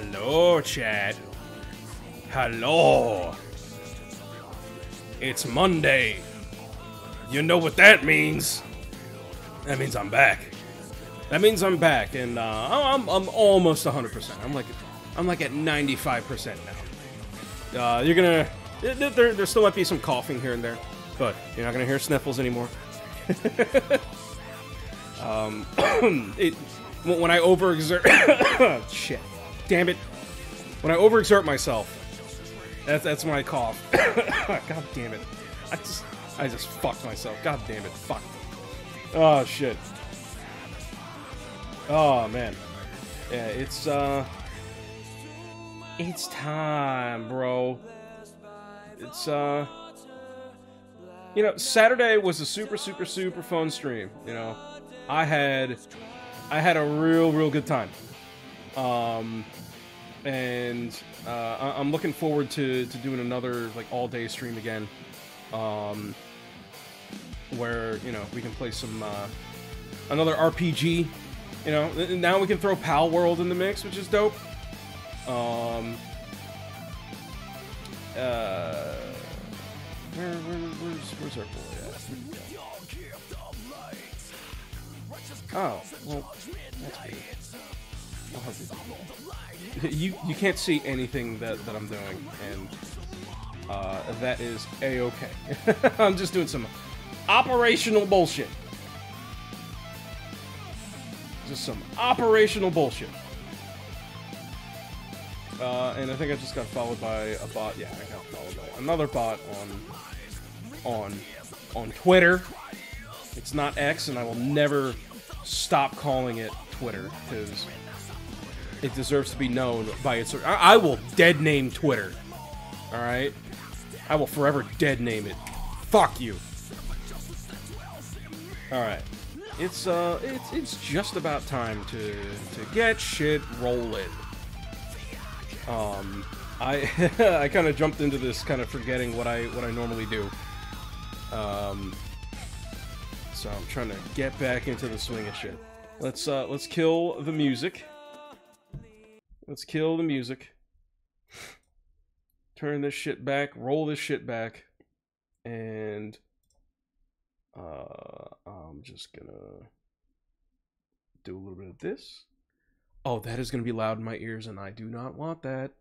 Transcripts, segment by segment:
Hello, chat. Hello. It's Monday. You know what that means? That means I'm back. That means I'm back, and uh, I'm I'm almost 100. percent I'm like I'm like at 95 percent now. Uh, you're gonna there there still might be some coughing here and there, but you're not gonna hear sniffles anymore. um, it, when I overexert, shit, damn it, when I overexert myself, that's that's when I cough. God damn it, I just I just fucked myself. God damn it, fuck. Oh shit. Oh man. Yeah, it's uh it's time, bro. It's uh you know, Saturday was a super super super fun stream, you know. I had I had a real real good time. Um and uh, I- I'm looking forward to, to doing another like all day stream again, um, where you know we can play some uh, another RPG. You know, N- now we can throw Pal World in the mix, which is dope. Um, uh, where, where where's where's our boy? Oh, well, that's good. I'll have to- you you can't see anything that, that I'm doing, and uh, that is a okay. I'm just doing some operational bullshit. Just some operational bullshit. Uh, and I think I just got followed by a bot. Yeah, I got followed by another bot on on on Twitter. It's not X, and I will never stop calling it Twitter because it deserves to be known by its. I, I will dead name Twitter. All right, I will forever dead name it. Fuck you. All right, it's uh, it's it's just about time to to get shit rolling. Um, I I kind of jumped into this kind of forgetting what I what I normally do. Um, so I'm trying to get back into the swing of shit. Let's uh let's kill the music. Let's kill the music. Turn this shit back, roll this shit back, and uh I'm just gonna do a little bit of this. Oh, that is gonna be loud in my ears, and I do not want that.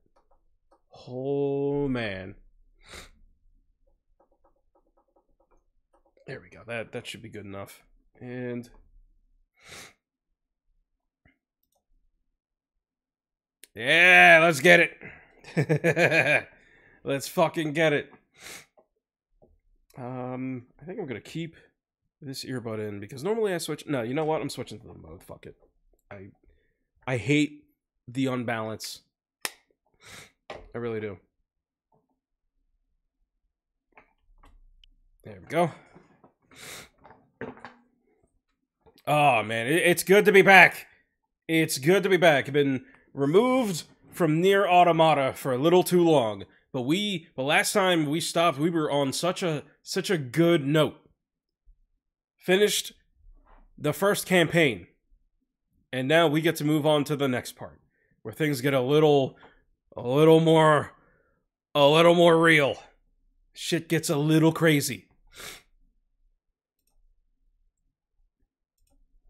Oh man. There we go. That that should be good enough. And Yeah, let's get it. let's fucking get it. Um, I think I'm gonna keep this earbud in because normally I switch. No, you know what? I'm switching to the mode. Fuck it. I I hate the unbalance. I really do. There we go. Oh man, it's good to be back. It's good to be back. I've been removed from Nier Automata for a little too long. But we the last time we stopped, we were on such a such a good note. Finished the first campaign. And now we get to move on to the next part where things get a little a little more a little more real. Shit gets a little crazy.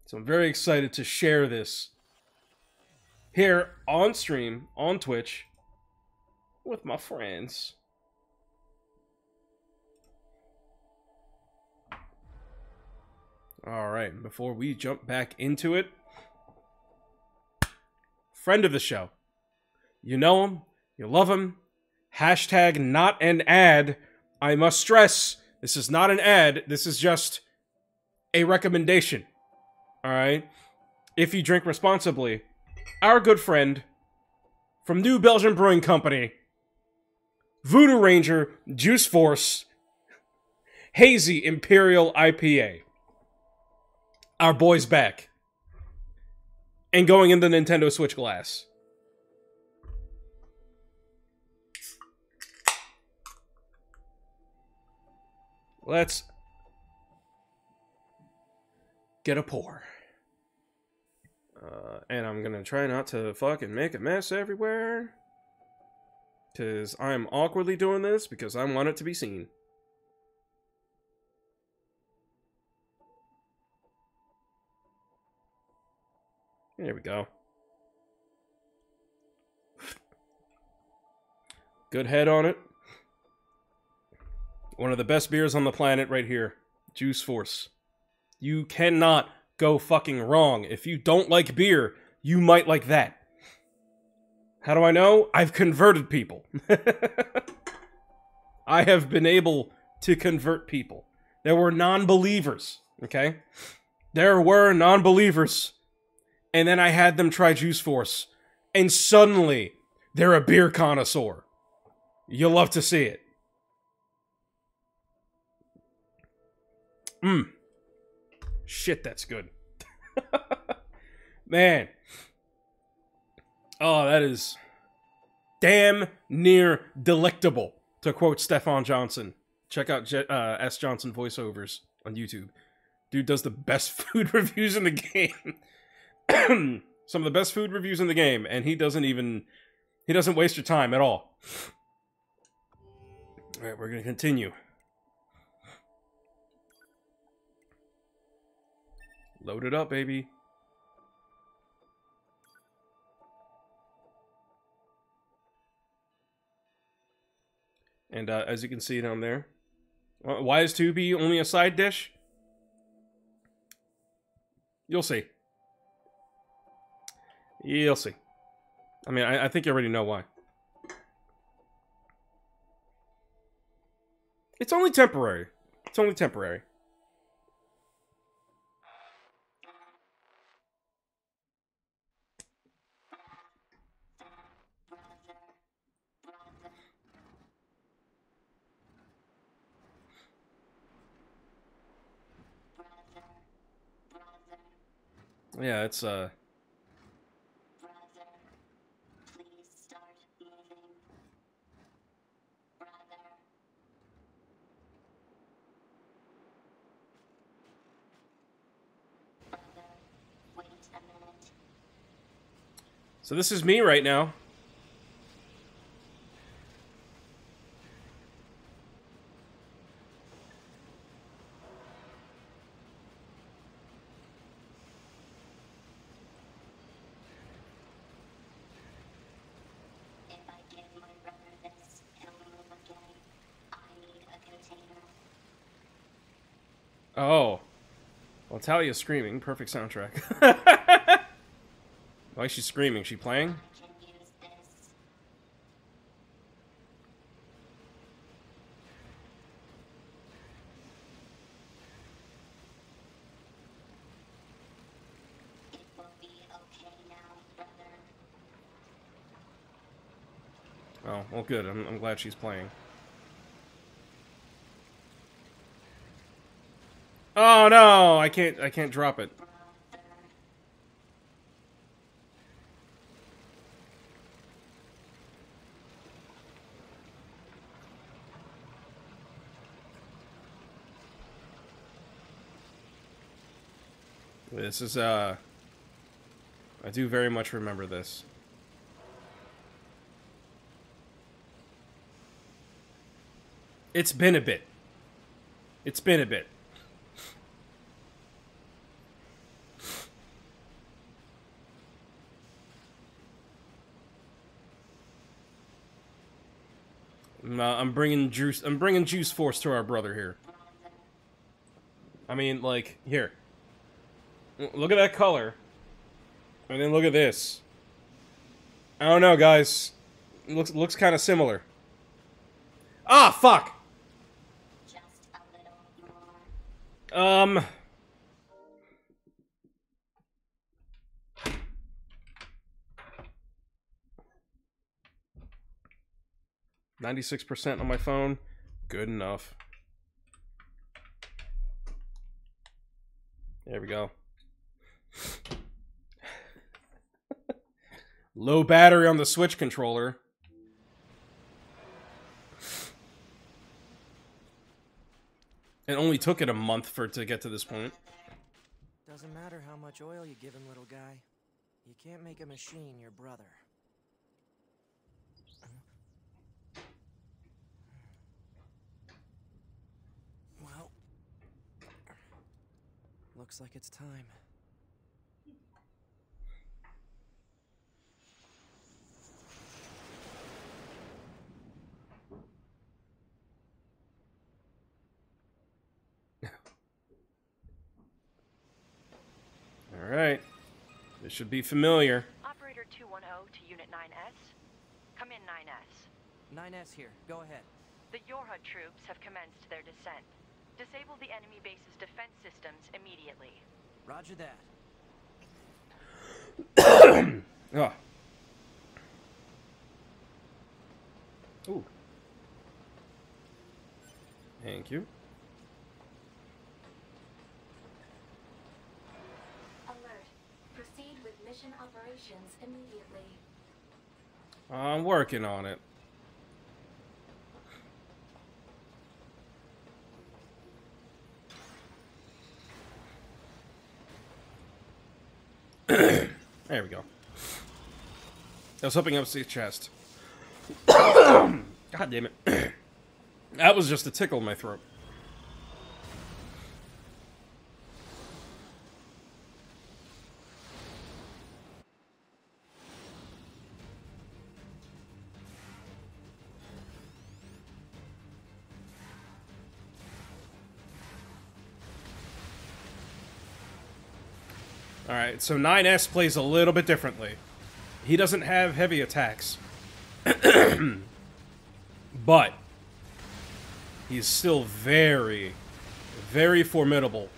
So I'm very excited to share this here on stream on Twitch with my friends. All right, before we jump back into it, friend of the show. You know him, you love him. Hashtag not an ad. I must stress this is not an ad, this is just a recommendation. All right? If you drink responsibly, our good friend from New Belgium Brewing Company, Voodoo Ranger Juice Force Hazy Imperial IPA. Our boy's back. And going in the Nintendo Switch glass. Let's get a pour. Uh, and I'm gonna try not to fucking make a mess everywhere. Because I'm awkwardly doing this because I want it to be seen. There we go. Good head on it. One of the best beers on the planet right here. Juice Force. You cannot go fucking wrong. If you don't like beer, you might like that. How do I know? I've converted people. I have been able to convert people. There were non believers, okay? There were non believers. And then I had them try Juice Force. And suddenly, they're a beer connoisseur. You'll love to see it. Mmm. Shit, that's good. Man. Oh, that is damn near delectable, to quote Stefan Johnson. Check out Je- uh, S. Johnson voiceovers on YouTube. Dude does the best food reviews in the game. Some of the best food reviews in the game, and he doesn't even he doesn't waste your time at all. All right, we're gonna continue. Load it up, baby. And uh, as you can see down there, uh, why is 2B only a side dish? You'll see. You'll see. I mean, I, I think you already know why. It's only temporary. It's only temporary. Yeah, it's uh so this is me right now. If I give my brother this, he'll move again. I need a container. Oh. Well, Talia's screaming. Perfect soundtrack. Why is she screaming? She playing? Oh, well, good. I'm, I'm glad she's playing. Oh no! I can't. I can't drop it. This is uh. I do very much remember this. It's been a bit. It's been a bit. I'm, uh, I'm bringing juice. I'm bringing juice force to our brother here. I mean, like here. Look at that color, and then look at this. I don't know, guys. It looks looks kind of similar. Ah, fuck. Um. Ninety-six percent on my phone. Good enough. There we go. Low battery on the Switch controller. It only took it a month for it to get to this point. Doesn't matter how much oil you give him, little guy. You can't make a machine your brother. Well, looks like it's time. All right. This should be familiar. Operator 210 to Unit 9S. Come in, 9S. 9S here. Go ahead. The Yorha troops have commenced their descent. Disable the enemy base's defense systems immediately. Roger that. Oh. Ooh. Thank you. Alert. Proceed with mission operations immediately. I'm working on it. There we go. I was hoping I would see a chest. God damn it. that was just a tickle in my throat. Alright, so 9S plays a little bit differently. He doesn't have heavy attacks. but he's still very, very formidable.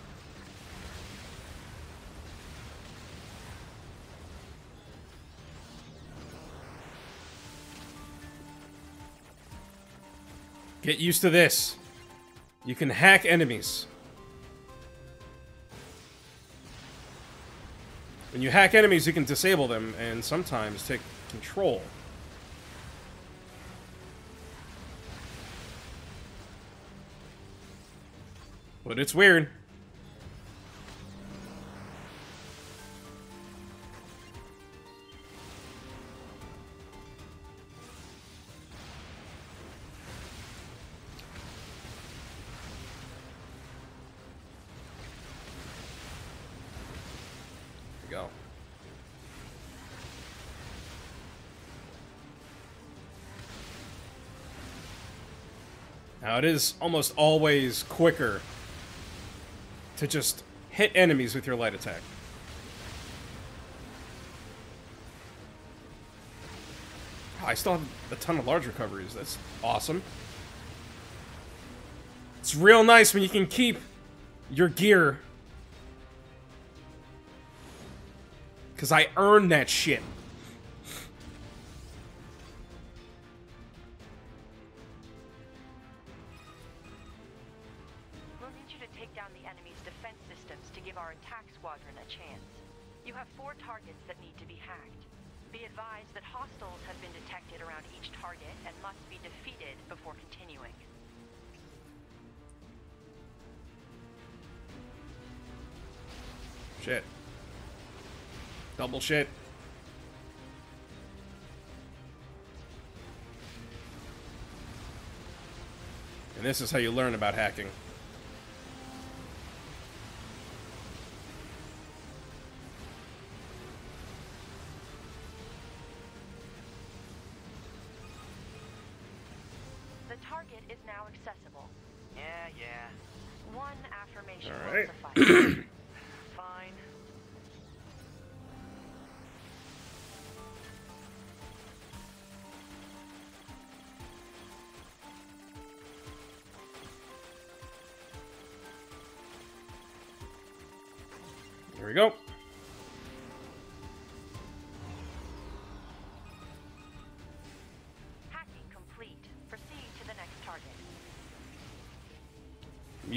Get used to this. You can hack enemies. When you hack enemies, you can disable them and sometimes take control. But it's weird. It is almost always quicker to just hit enemies with your light attack. Oh, I still have a ton of large recoveries. That's awesome. It's real nice when you can keep your gear. Because I earned that shit. Double shit. And this is how you learn about hacking.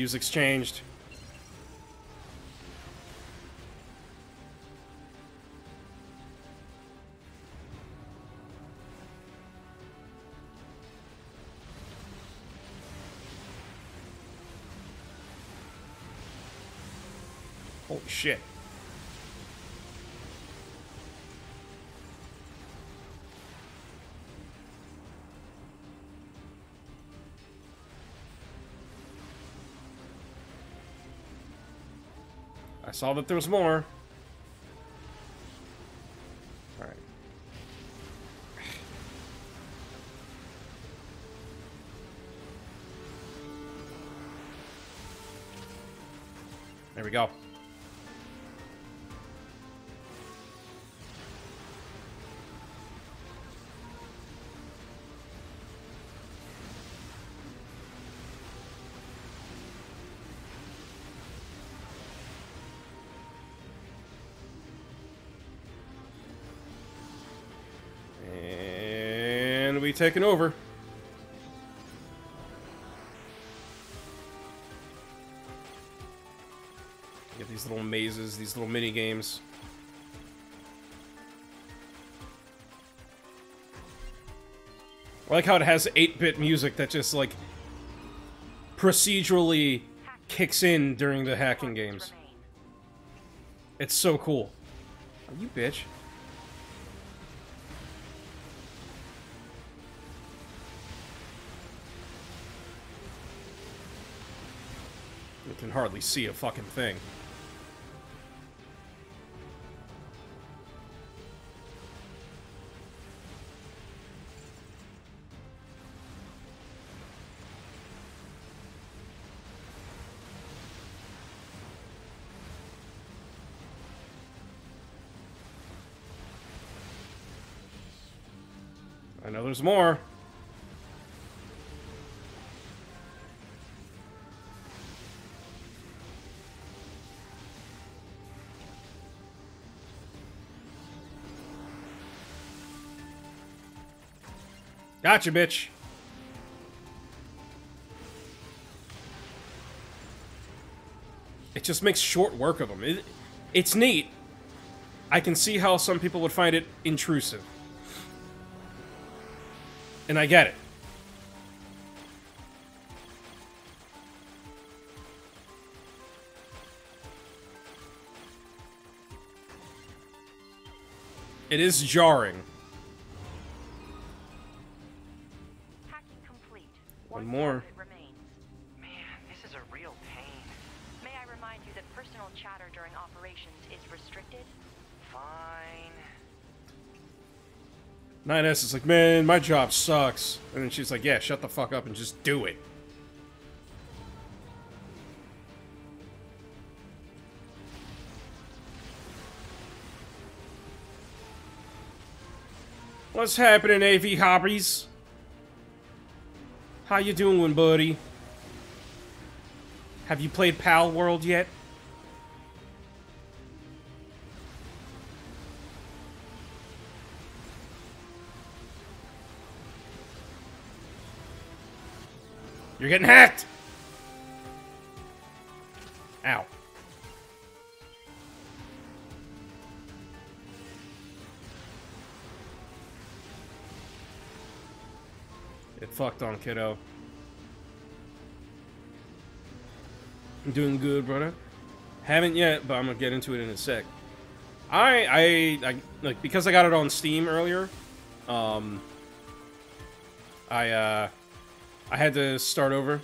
Music's exchanged. Holy shit. Saw that there was more. Taken over. Get these little mazes, these little mini games. I like how it has 8-bit music that just like procedurally kicks in during the hacking games. It's so cool. Oh, you bitch. Can hardly see a fucking thing. I know there's more. Gotcha, bitch. It just makes short work of them. It, it's neat. I can see how some people would find it intrusive. And I get it. It is jarring. One more. target Remains. Man, this is a real pain. May I remind you that personal chatter during operations is restricted? Fine. 9S is like, man, my job sucks. And then she's like, yeah, shut the fuck up and just do it. What's happening, AV Hobbies? How you doing, buddy? Have you played Pal World yet? You're getting hacked! Fucked on, kiddo. I'm doing good, brother. Haven't yet, but I'm gonna get into it in a sec. I, I, I, like, because I got it on Steam earlier, um, I, uh, I had to start over.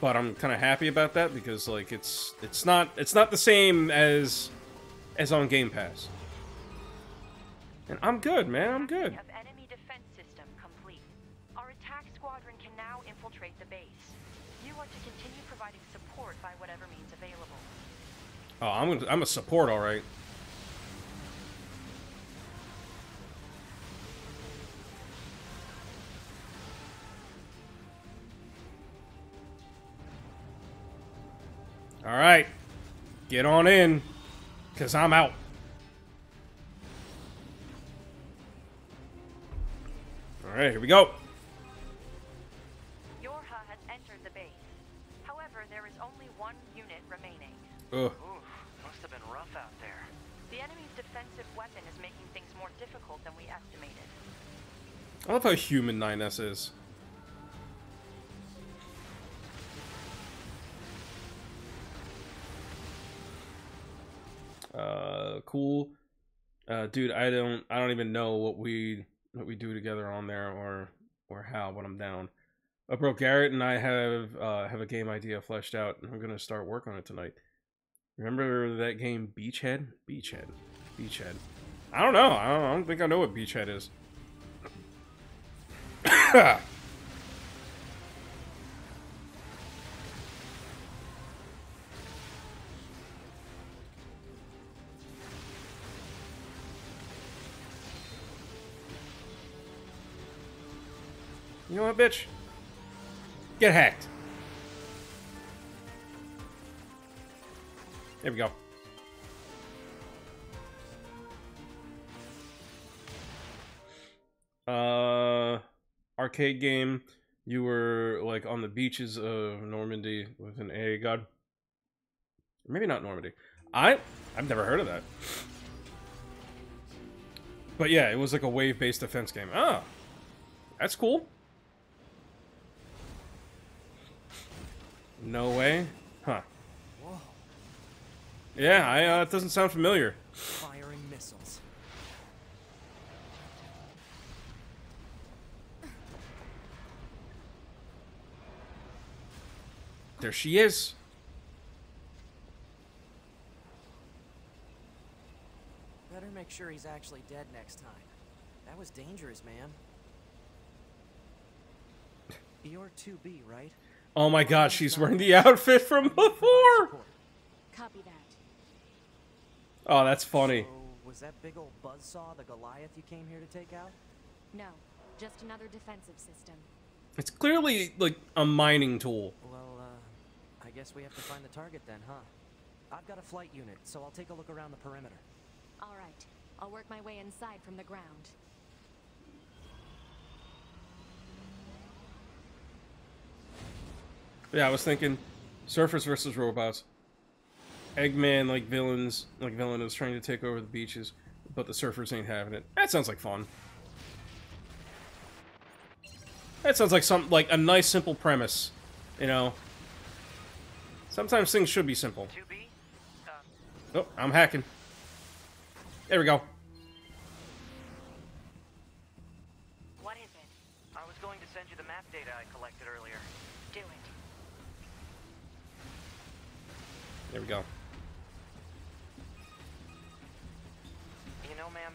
But I'm kind of happy about that because like it's it's not it's not the same as as on Game Pass. And I'm good, man. I'm good. Of enemy defense system complete. Our attack squadron can now infiltrate the base. You are to continue providing support by whatever means available. Oh, I'm gonna, I'm a support, all right. All right, get on in, cause I'm out. All right, here we go. Yorha has entered the base. However, there is only one unit remaining. Ugh. Oof, must have been rough out there. The enemy's defensive weapon is making things more difficult than we estimated. I love how human 9S is. Uh, cool. Uh, dude, I don't, I don't even know what we, what we do together on there or, or how, but I'm down. Uh, bro, Garrett and I have uh, have a game idea fleshed out, and I'm gonna start work on it tonight. Remember that game Beachhead? Beachhead. Beachhead. I don't know. I don't, I don't think I know what Beachhead is. you know what, bitch? Get hacked. There we go. Uh, arcade game. You were like on the beaches of Normandy with an AA god. Maybe not Normandy. I I've never heard of that. But yeah, it was like a wave-based defense game. Ah, that's cool. No way. Huh. Whoa, Yeah, I, uh, it doesn't sound familiar. firing missiles. There she is. Better make sure he's actually dead next time. That was dangerous, man. You're 2B, right? Oh my god, she's wearing the outfit from before. Copy that. Oh, that's funny. So, was that big old buzzsaw the Goliath you came here to take out? No, just another defensive system. It's clearly like a mining tool. Well, uh, I guess we have to find the target then, huh? I've got a flight unit, so I'll take a look around the perimeter. All right, I'll work my way inside from the ground. Yeah, I was thinking surfers versus robots. Eggman like villains, like villain is trying to take over the beaches, but the surfers ain't having it. That sounds like fun. That sounds like some like a nice simple premise, you know. Sometimes things should be simple. 2B? Uh, Oh, I'm hacking. There we go. There we go. You know, ma'am,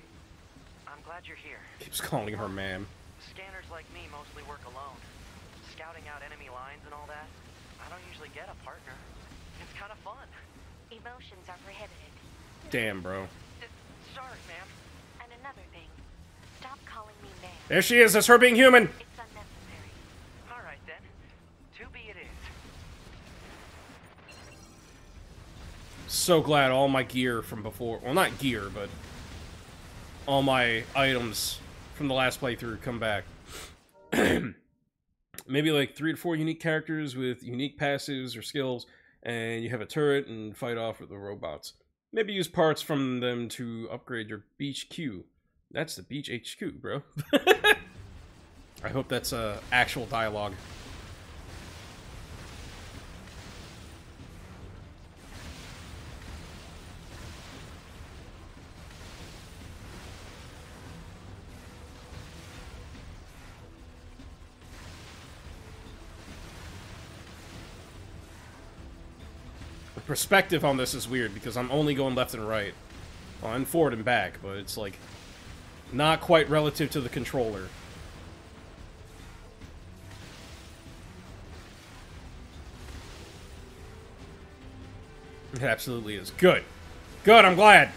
I'm glad you're here. Keeps calling her ma'am. Scanners like me mostly work alone. Scouting out enemy lines and all that. I don't usually get a partner. It's kind of fun. Emotions are prohibited. Damn, bro. Uh, Sorry, ma'am. And another thing, stop calling me man. There she is. That's her being human. It's So glad all my gear from before. Well, not gear, but all my items from the last playthrough come back. Maybe like three to four unique characters with unique passives or skills, and you have a turret and fight off with the robots. Maybe use parts from them to upgrade your beach Q. That's the beach HQ, bro. I hope that's uh, actual dialogue. Perspective on this is weird because I'm only going left and right. Well, and forward and back, but it's like not quite relative to the controller. It absolutely is. Good. Good, I'm glad.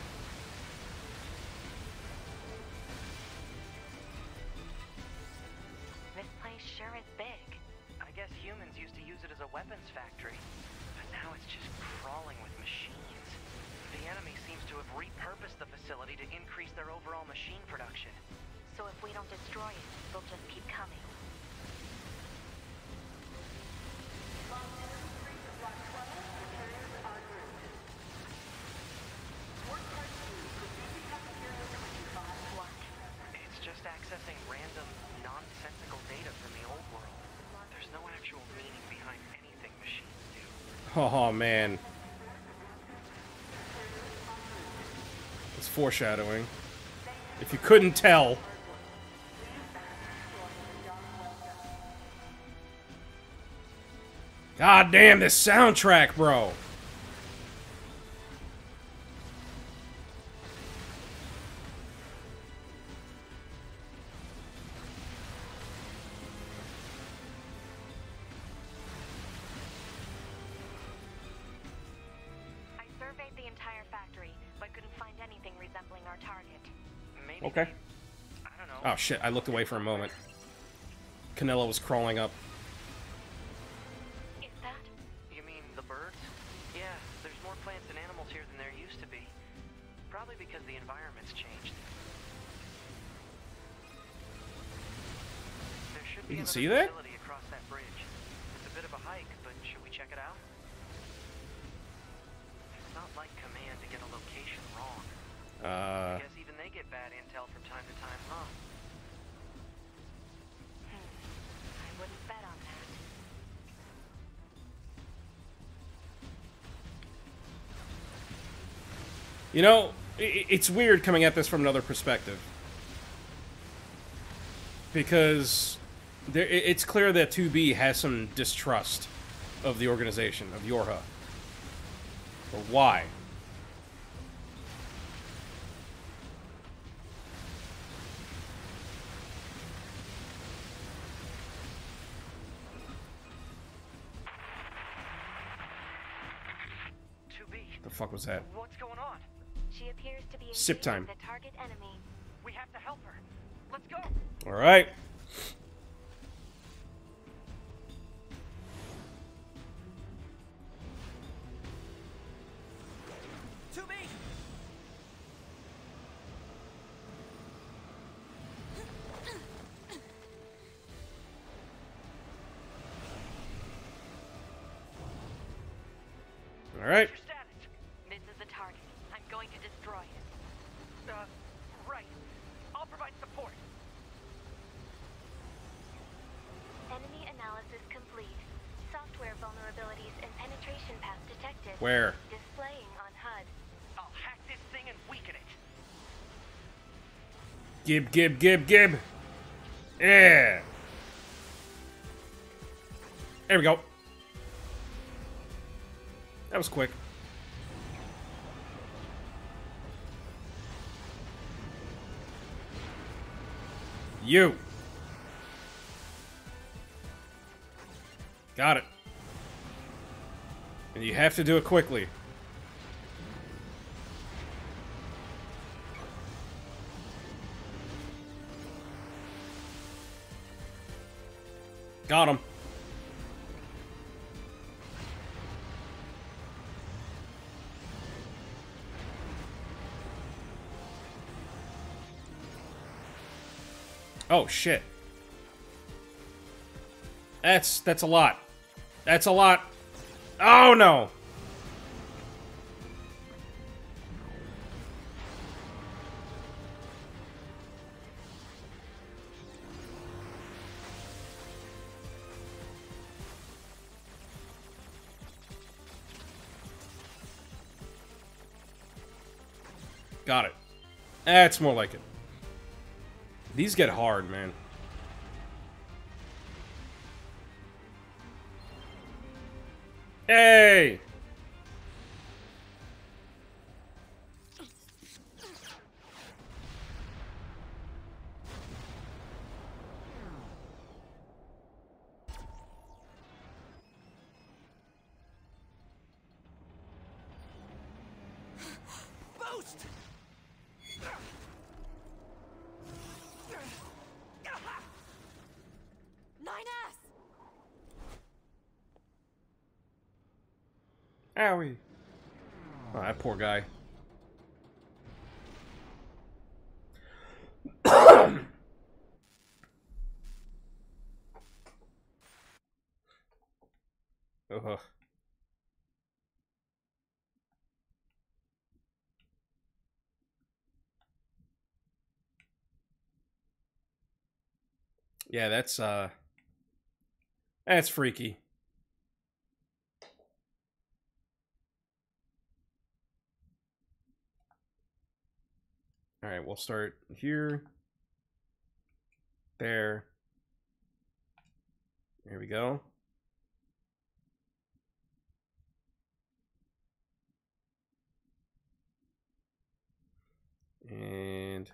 Oh, man. It's foreshadowing. If you couldn't tell. God damn this soundtrack, bro. Shit, I looked away for a moment. Canelo was crawling up. Is that? You mean the birds? Yeah, there's more plants and animals here than there used to be. Probably because the environment's changed. There should be You can see that? across that bridge. It's a bit of a hike, but should we check it out? It's not like command to get a location wrong. Uh, I guess even they get bad intel from time to time, huh? You know, it's weird coming at this from another perspective. Because there, it's clear that 2B has some distrust of the organization, of Yorha. But why? The fuck was that? What's going Sip engaging time. the target Gib, gib, gib, gib. Yeah. There we go. That was quick. You. Got it. And you have to do it quickly. Got him. Oh shit. That's that's a lot. That's a lot. Oh no. That's more like it. These get hard, man. Yeah, that's uh that's freaky. All right, we'll start here. There. There we go. And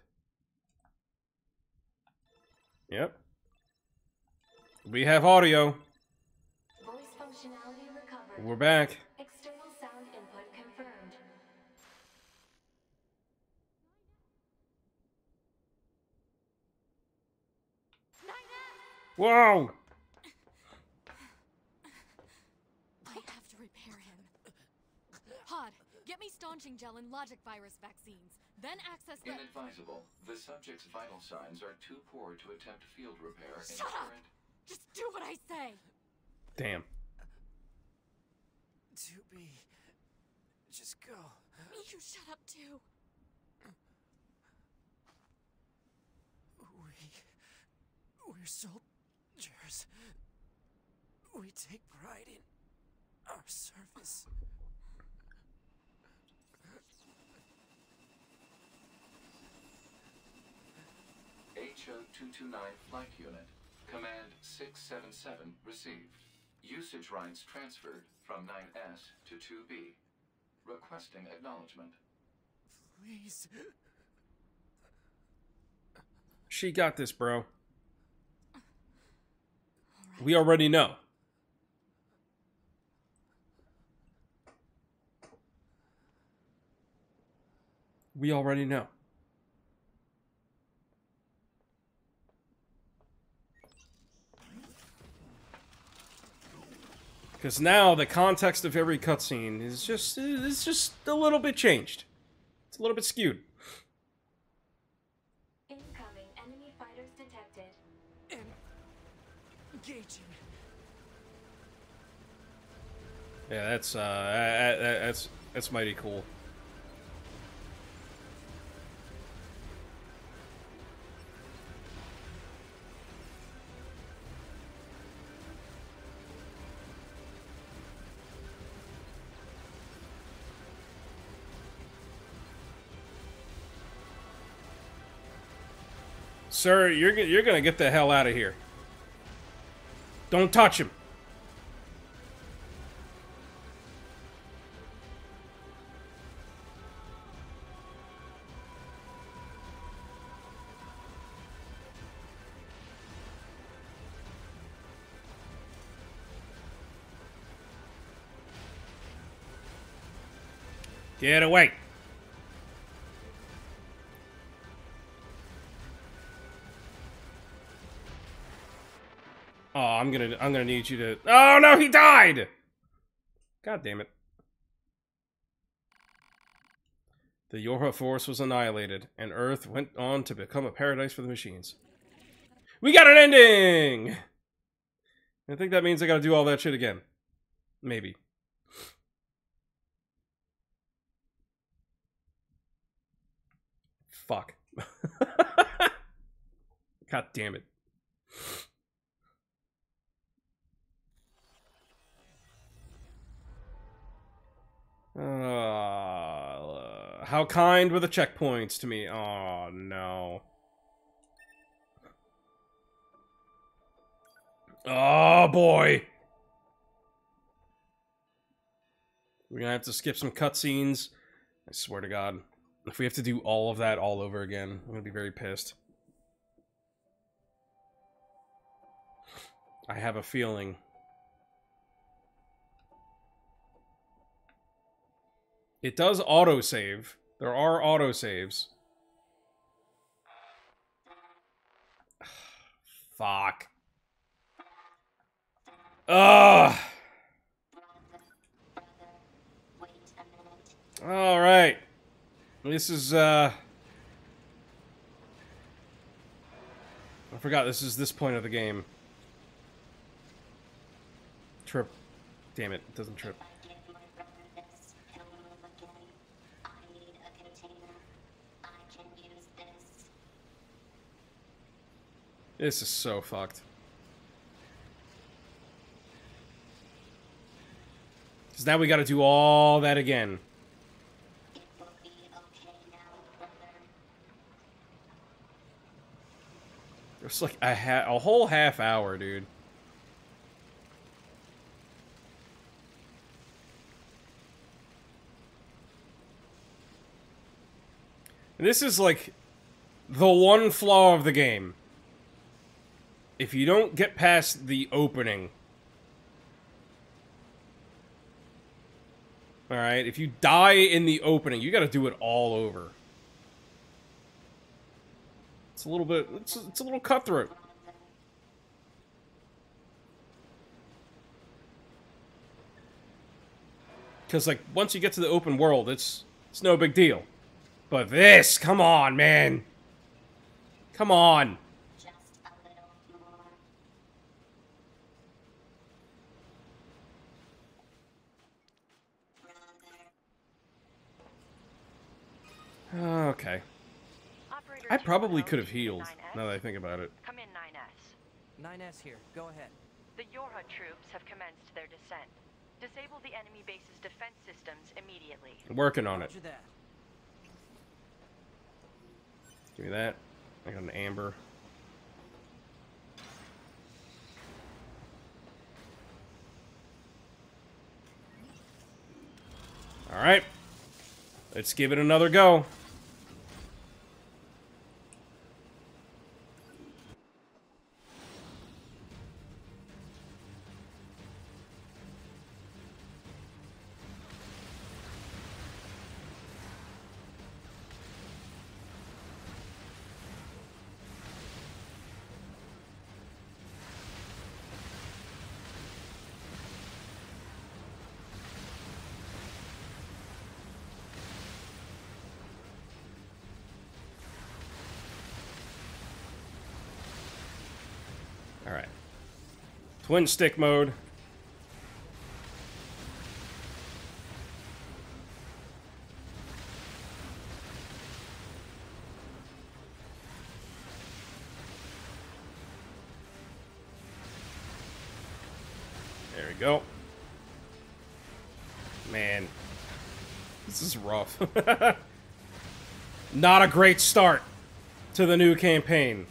yep. We have audio. Voice functionality recovered. We're back. External sound input confirmed. Whoa! I have to repair him. Pod, get me staunching gel and logic virus vaccines. Then access the. Inadvisable. The subject's vital signs are too poor to attempt field repair in Shut up! Current. Just do what I say. Damn. To be. Just go. You shut up too. We. We're soldiers. We take pride in our service. HO-229 Flight Unit. Command 677 received. Usage rights transferred from 9S to 2B. Requesting acknowledgement. Please. She got this, bro. We already know. We already know. Because now the context of every cutscene is just is just a little bit changed. It's a little bit skewed. Incoming enemy fighters detected. Engaging. Yeah, that's uh, that- that- that's that's mighty cool. Sir, you're you're gonna get the hell out of here. Don't touch him. Get away. I'm gonna I'm gonna need you to Oh no, he died! God damn it. The Yorha force was annihilated, and Earth went on to become a paradise for the machines. We got an ending! I think that means I gotta do all that shit again. Maybe. Fuck. God damn it. Uh, how kind were the checkpoints to me? Oh no. Oh boy. We're gonna have to skip some cutscenes. I swear to God. If we have to do all of that all over again, I'm gonna be very pissed. I have a feeling. It does autosave. There are autosaves. Fuck. Ugh. All right. This is uh I forgot this is this point of the game. Trip. Damn it, it doesn't trip. If I give my brother this, he'll move again. I need a container. I can use this. This is so fucked. Cuz now we got to do all that again. It's like a a whole half hour, dude. And this is like the one flaw of the game. If you don't get past the opening, all right, if you die in the opening, you got to do it all over. It's a little bit. It's, it's a little cutthroat. Because like once you get to the open world, it's it's no big deal. But this, come on, man. Come on. Just a little more. Brother. Okay. Operator I probably could have healed. 9S. Now that I think about it. Come in, 9S. 9S here. Go ahead. The Yorha troops have commenced their descent. Disable the enemy base's defense systems immediately. I'm working on it. That. Give me that. I got an amber. All right. Let's give it another go. Twin stick mode. There we go. Man, this is rough. Not a great start to the new campaign.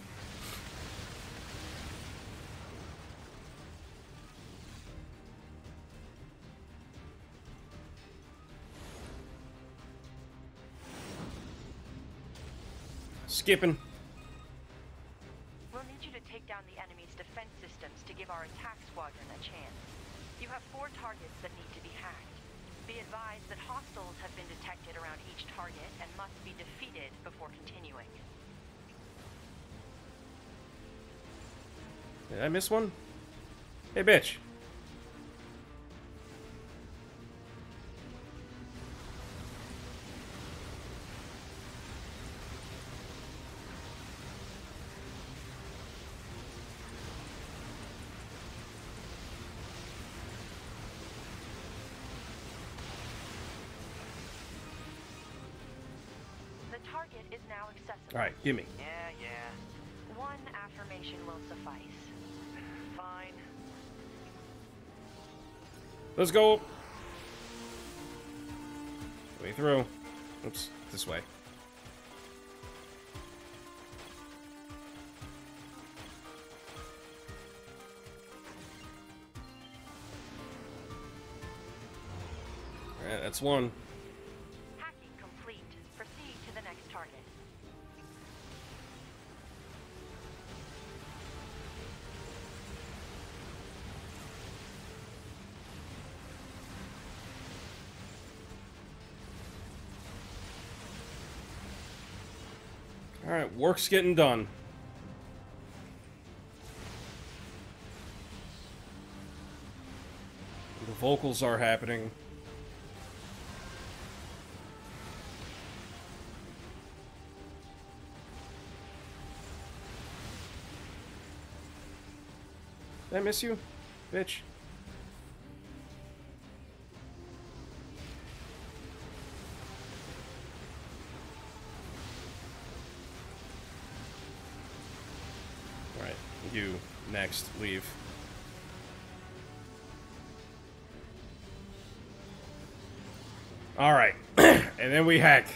Miss one? Hey, bitch. The target is now accessible. All right, gimme. Yeah, yeah. One affirmation will suffice. Fine. Let's go. Way through. Oops, this way. Alright, that's one. Work's getting done. The vocals are happening. Did I miss you? Bitch. Next, leave. Alright, and then we hack.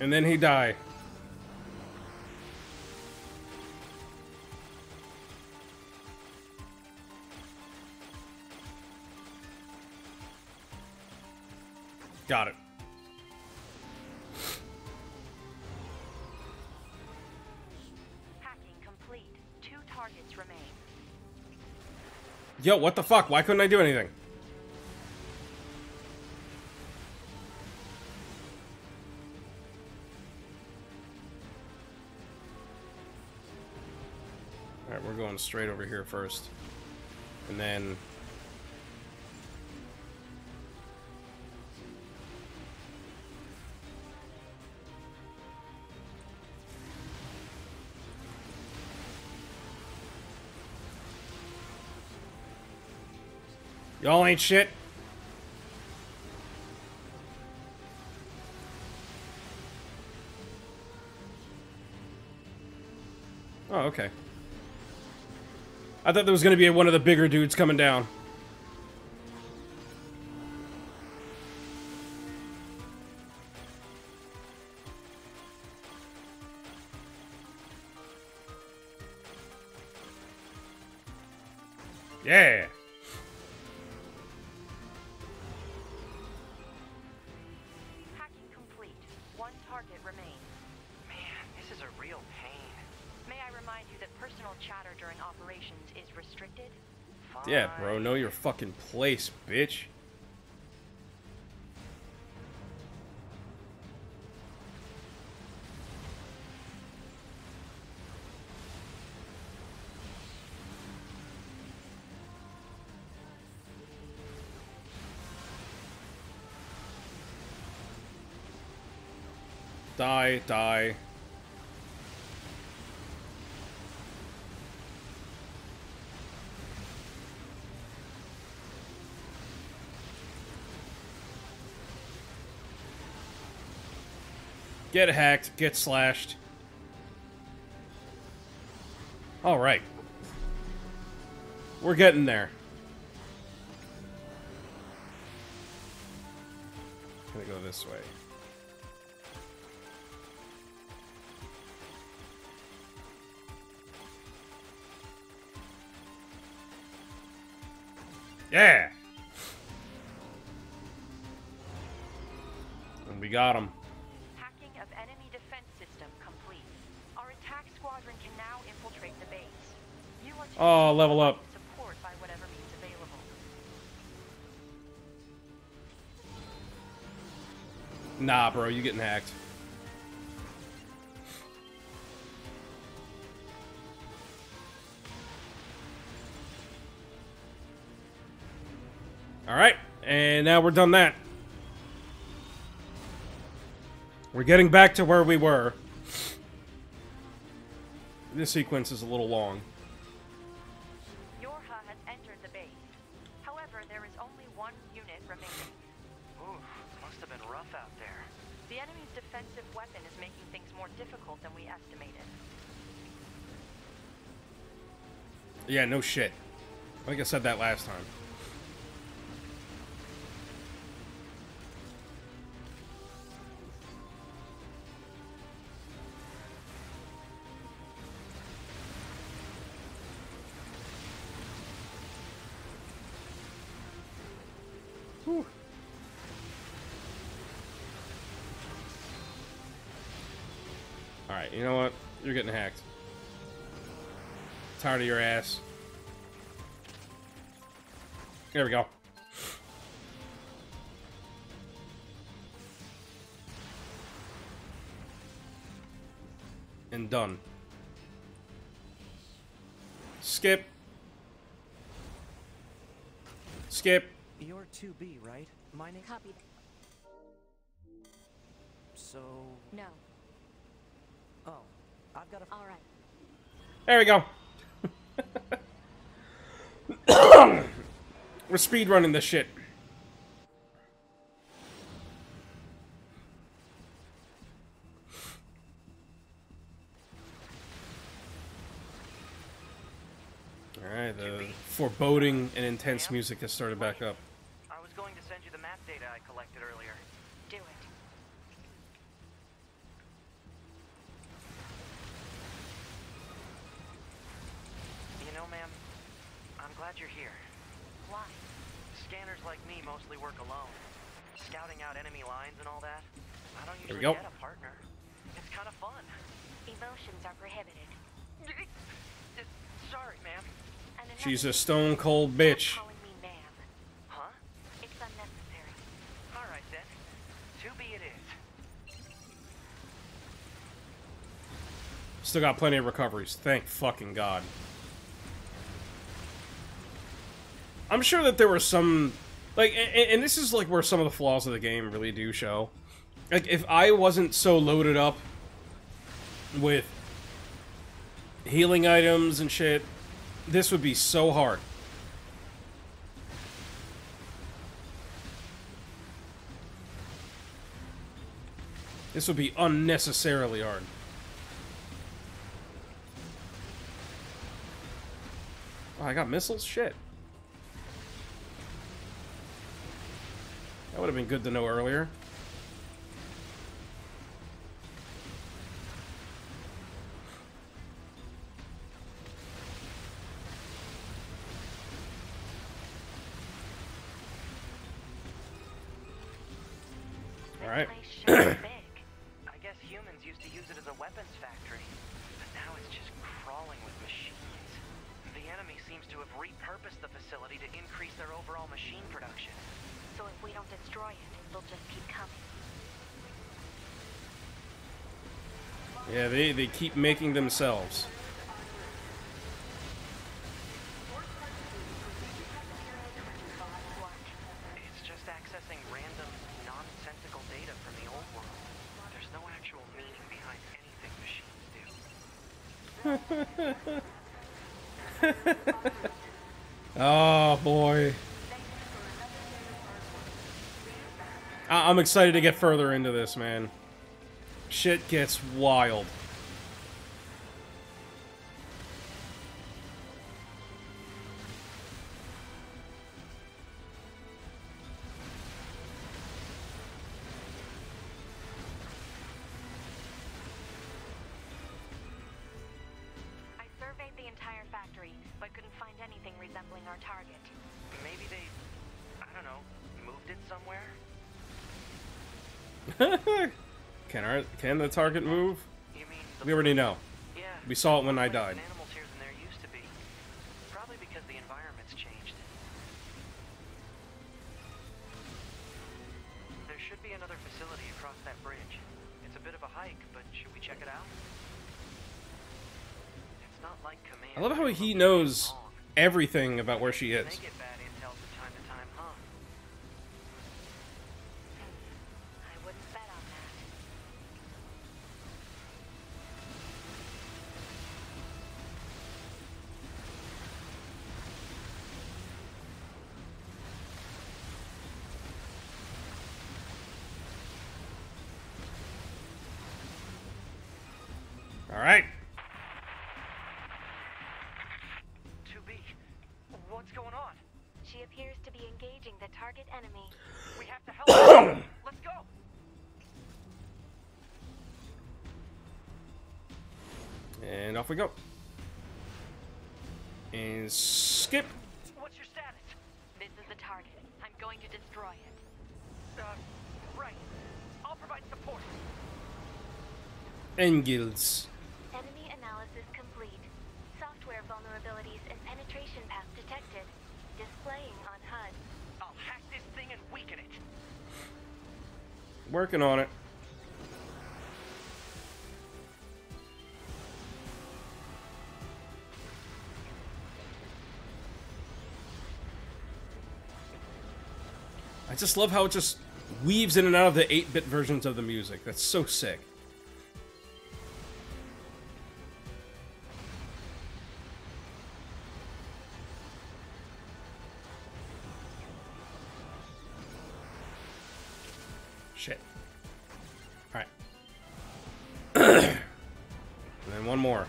And then he die. Yo, what the fuck? Why couldn't I do anything? Alright, we're going straight over here first. And then... Y'all ain't shit. Oh, okay. I thought there was gonna be one of the bigger dudes coming down. Fucking place, bitch. Die, die. Get hacked, get slashed. Alright. We're getting there. Gonna go this way. Yeah! And we got him. Hacking of enemy defense system complete. Our attack squadron can now infiltrate the base. You are to Oh, level up. Nah, bro, you getting hacked. Alright, and now we're done that. We're getting back to where we were. This sequence is a little long. Yeah, no shit. I think I said that last time. Whew. Alright, you know what? You're getting hacked. Tired of your ass. There we go. And done. Skip. Skip. You're 2B, right? My name? Copied. So... No. Oh, I've got a... All right. There we go. We're speed running this shit. Alright, the foreboding and intense music has started back up. I was going to send you the map data I collected earlier. Do it. You know, ma'am, I'm glad you're here. Why? Scanners like me mostly work alone. Scouting out enemy lines and all that. I don't Here we usually get a partner. It's kind of fun. Emotions are prohibited. Sorry, ma'am. She's a stone cold bitch. Calling me ma'am. Huh? It's unnecessary. All right then. To be it is. Still got plenty of recoveries. Thank fucking god. I'm sure that there were some, like, and, and this is like where some of the flaws of the game really do show. Like, if I wasn't so loaded up with healing items and shit, this would be so hard. This would be unnecessarily hard. Oh, I got missiles? Shit. That would have been good to know earlier. Alright. This place sure is big. I guess humans used to use it as a weapons factory, but now it's just crawling with machines. The enemy seems to have repurposed the facility to increase their overall machine production. So if we don't destroy it, it'll just keep coming. Yeah, they, they keep making themselves. What? It's just accessing random, nonsensical data from the old world. There's no actual meaning behind anything machines do. Oh boy. I- I'm excited to get further into this, man. Shit gets wild. Can the target move? You mean the We already know. Yeah. We saw it when I died. Animals here than there used to be. Probably because the environment's changed. There should be another facility across that bridge. It's a bit of a hike, but should we check it out? It's not like command. I love how he knows everything about where she is. We go. And skip. What's your status? This is the target. I'm going to destroy it. Uh, right. I'll provide support. Engels. Enemy analysis complete. Software vulnerabilities and penetration paths detected. Displaying on HUD. I'll hack this thing and weaken it. Working on it. Just love how it just weaves in and out of the 8-bit versions of the music. That's so sick. Shit. Alright. and then one more.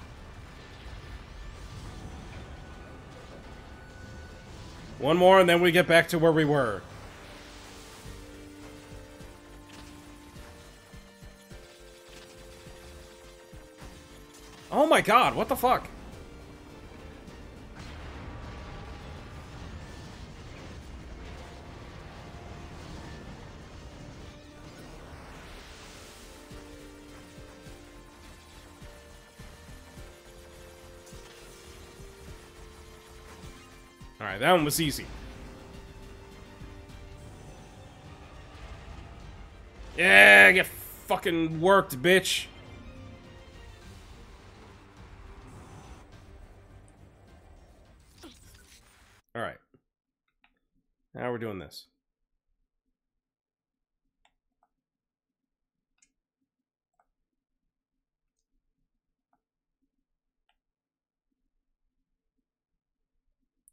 One more, and then we get back to where we were. God, what the fuck? Alright, that one was easy. Yeah, get fucking worked, bitch.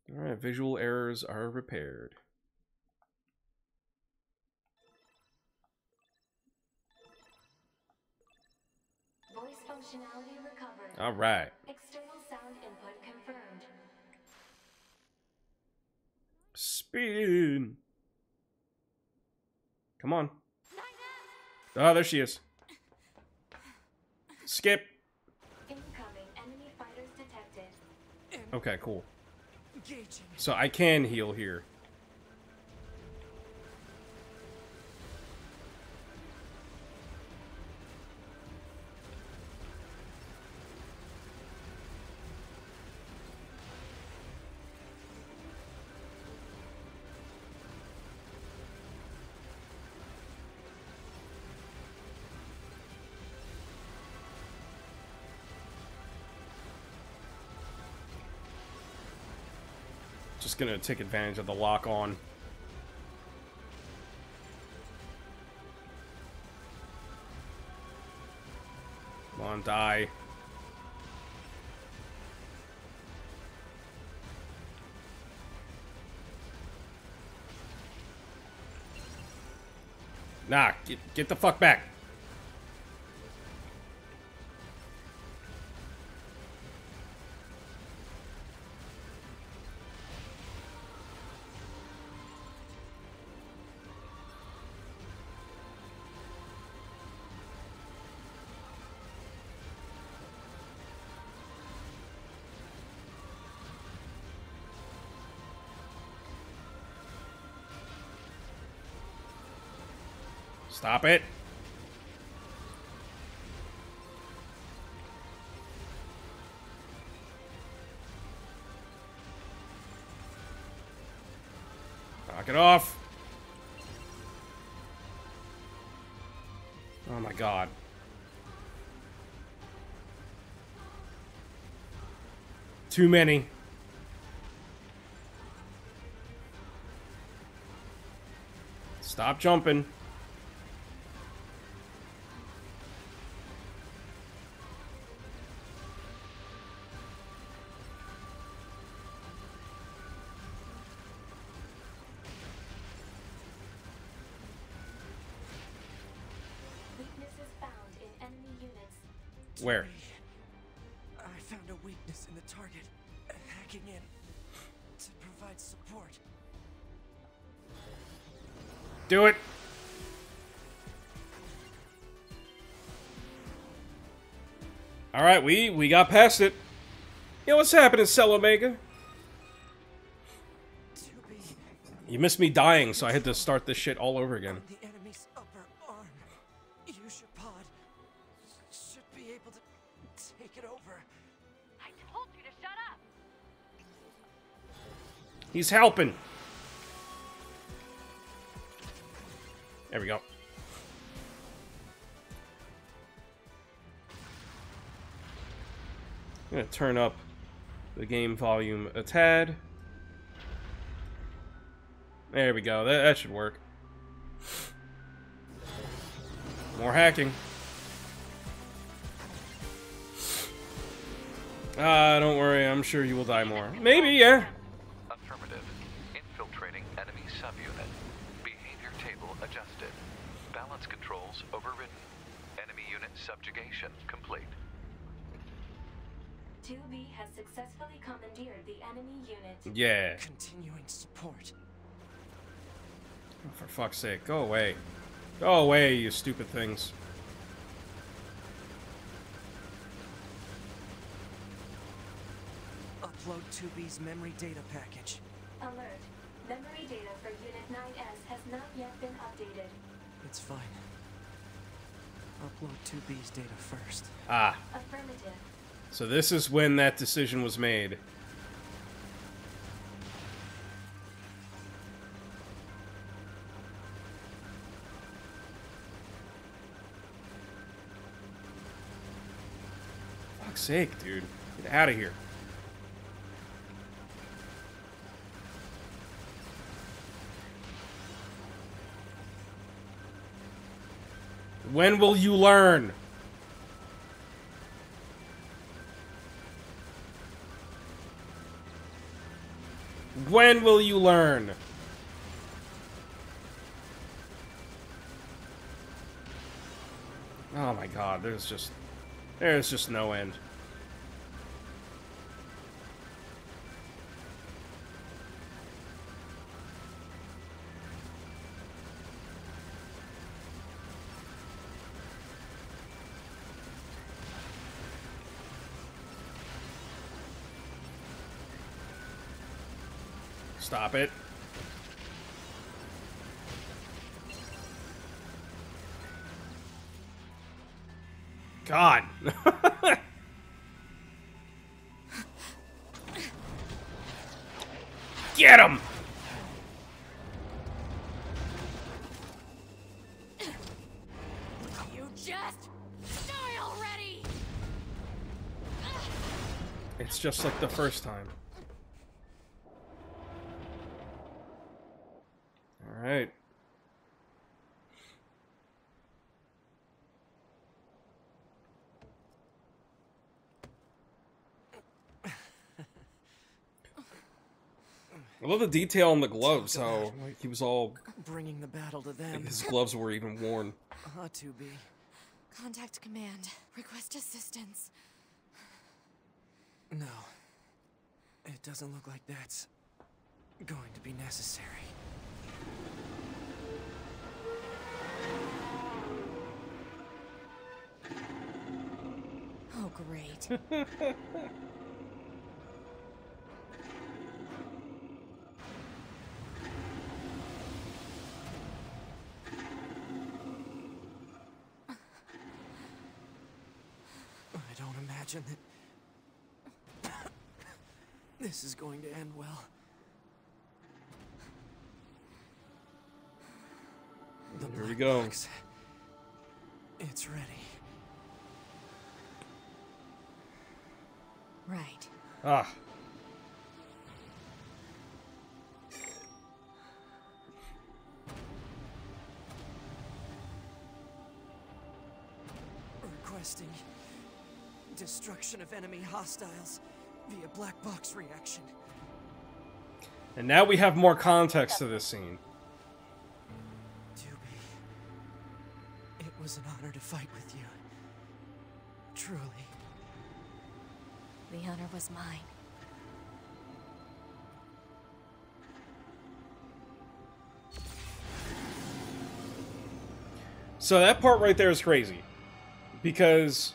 Now this. Alright, visual errors are repaired. Voice functionality recovered. Alright. External sound input confirmed. Spin. Come on. Oh, there she is. Skip. Incoming enemy fighters detected. Okay, cool. So I can heal here. Just gonna take advantage of the lock on. Come on, die. Nah, get, get the fuck back. Stop it. Knock it off. Oh my god. Too many. Stop jumping. All right, we we got past it. Yo, what's happening, Cell Omega? You missed me dying, so I had to start this shit all over again. the enemy's upper arm. Use your pod. Should be able to take it over. I told you to shut up! He's helping. Turn up the game volume a tad. There we go. That, that should work. More hacking. Ah, don't worry. I'm sure you will die more. Maybe, yeah. Affirmative. Infiltrating enemy subunit. Behavior table adjusted. Balance controls overridden. Enemy unit subjugation complete. 2B has successfully commandeered the enemy unit. Yeah. Continuing support. For fuck's sake, go away. Go away, you stupid things. Upload 2B's memory data package. Alert. Memory data for Unit 9S has not yet been updated. It's fine. Upload 2B's data first. Ah, Affirmative. So this is when that decision was made. Fuck's sake, dude. Get out of here. When will you learn? When will you learn? Oh my god, there's just there's just no end. Stop it. God. Get him! You just die already! It's just like the first time. Alright. I love the detail on the gloves, how he was all Bringing the battle to them. his gloves were even worn. Ought to be. Contact command. Request assistance. No. It doesn't look like that's going to be necessary. Oh, great. I don't imagine that this is going to end well. The Here we go. box. It's ready. right. Ah. Requesting destruction of enemy hostiles via black box reaction. And now we have more context to this scene. 2B, it was an honor to fight with you. Truly. The honor was mine. So that part right there is crazy. Because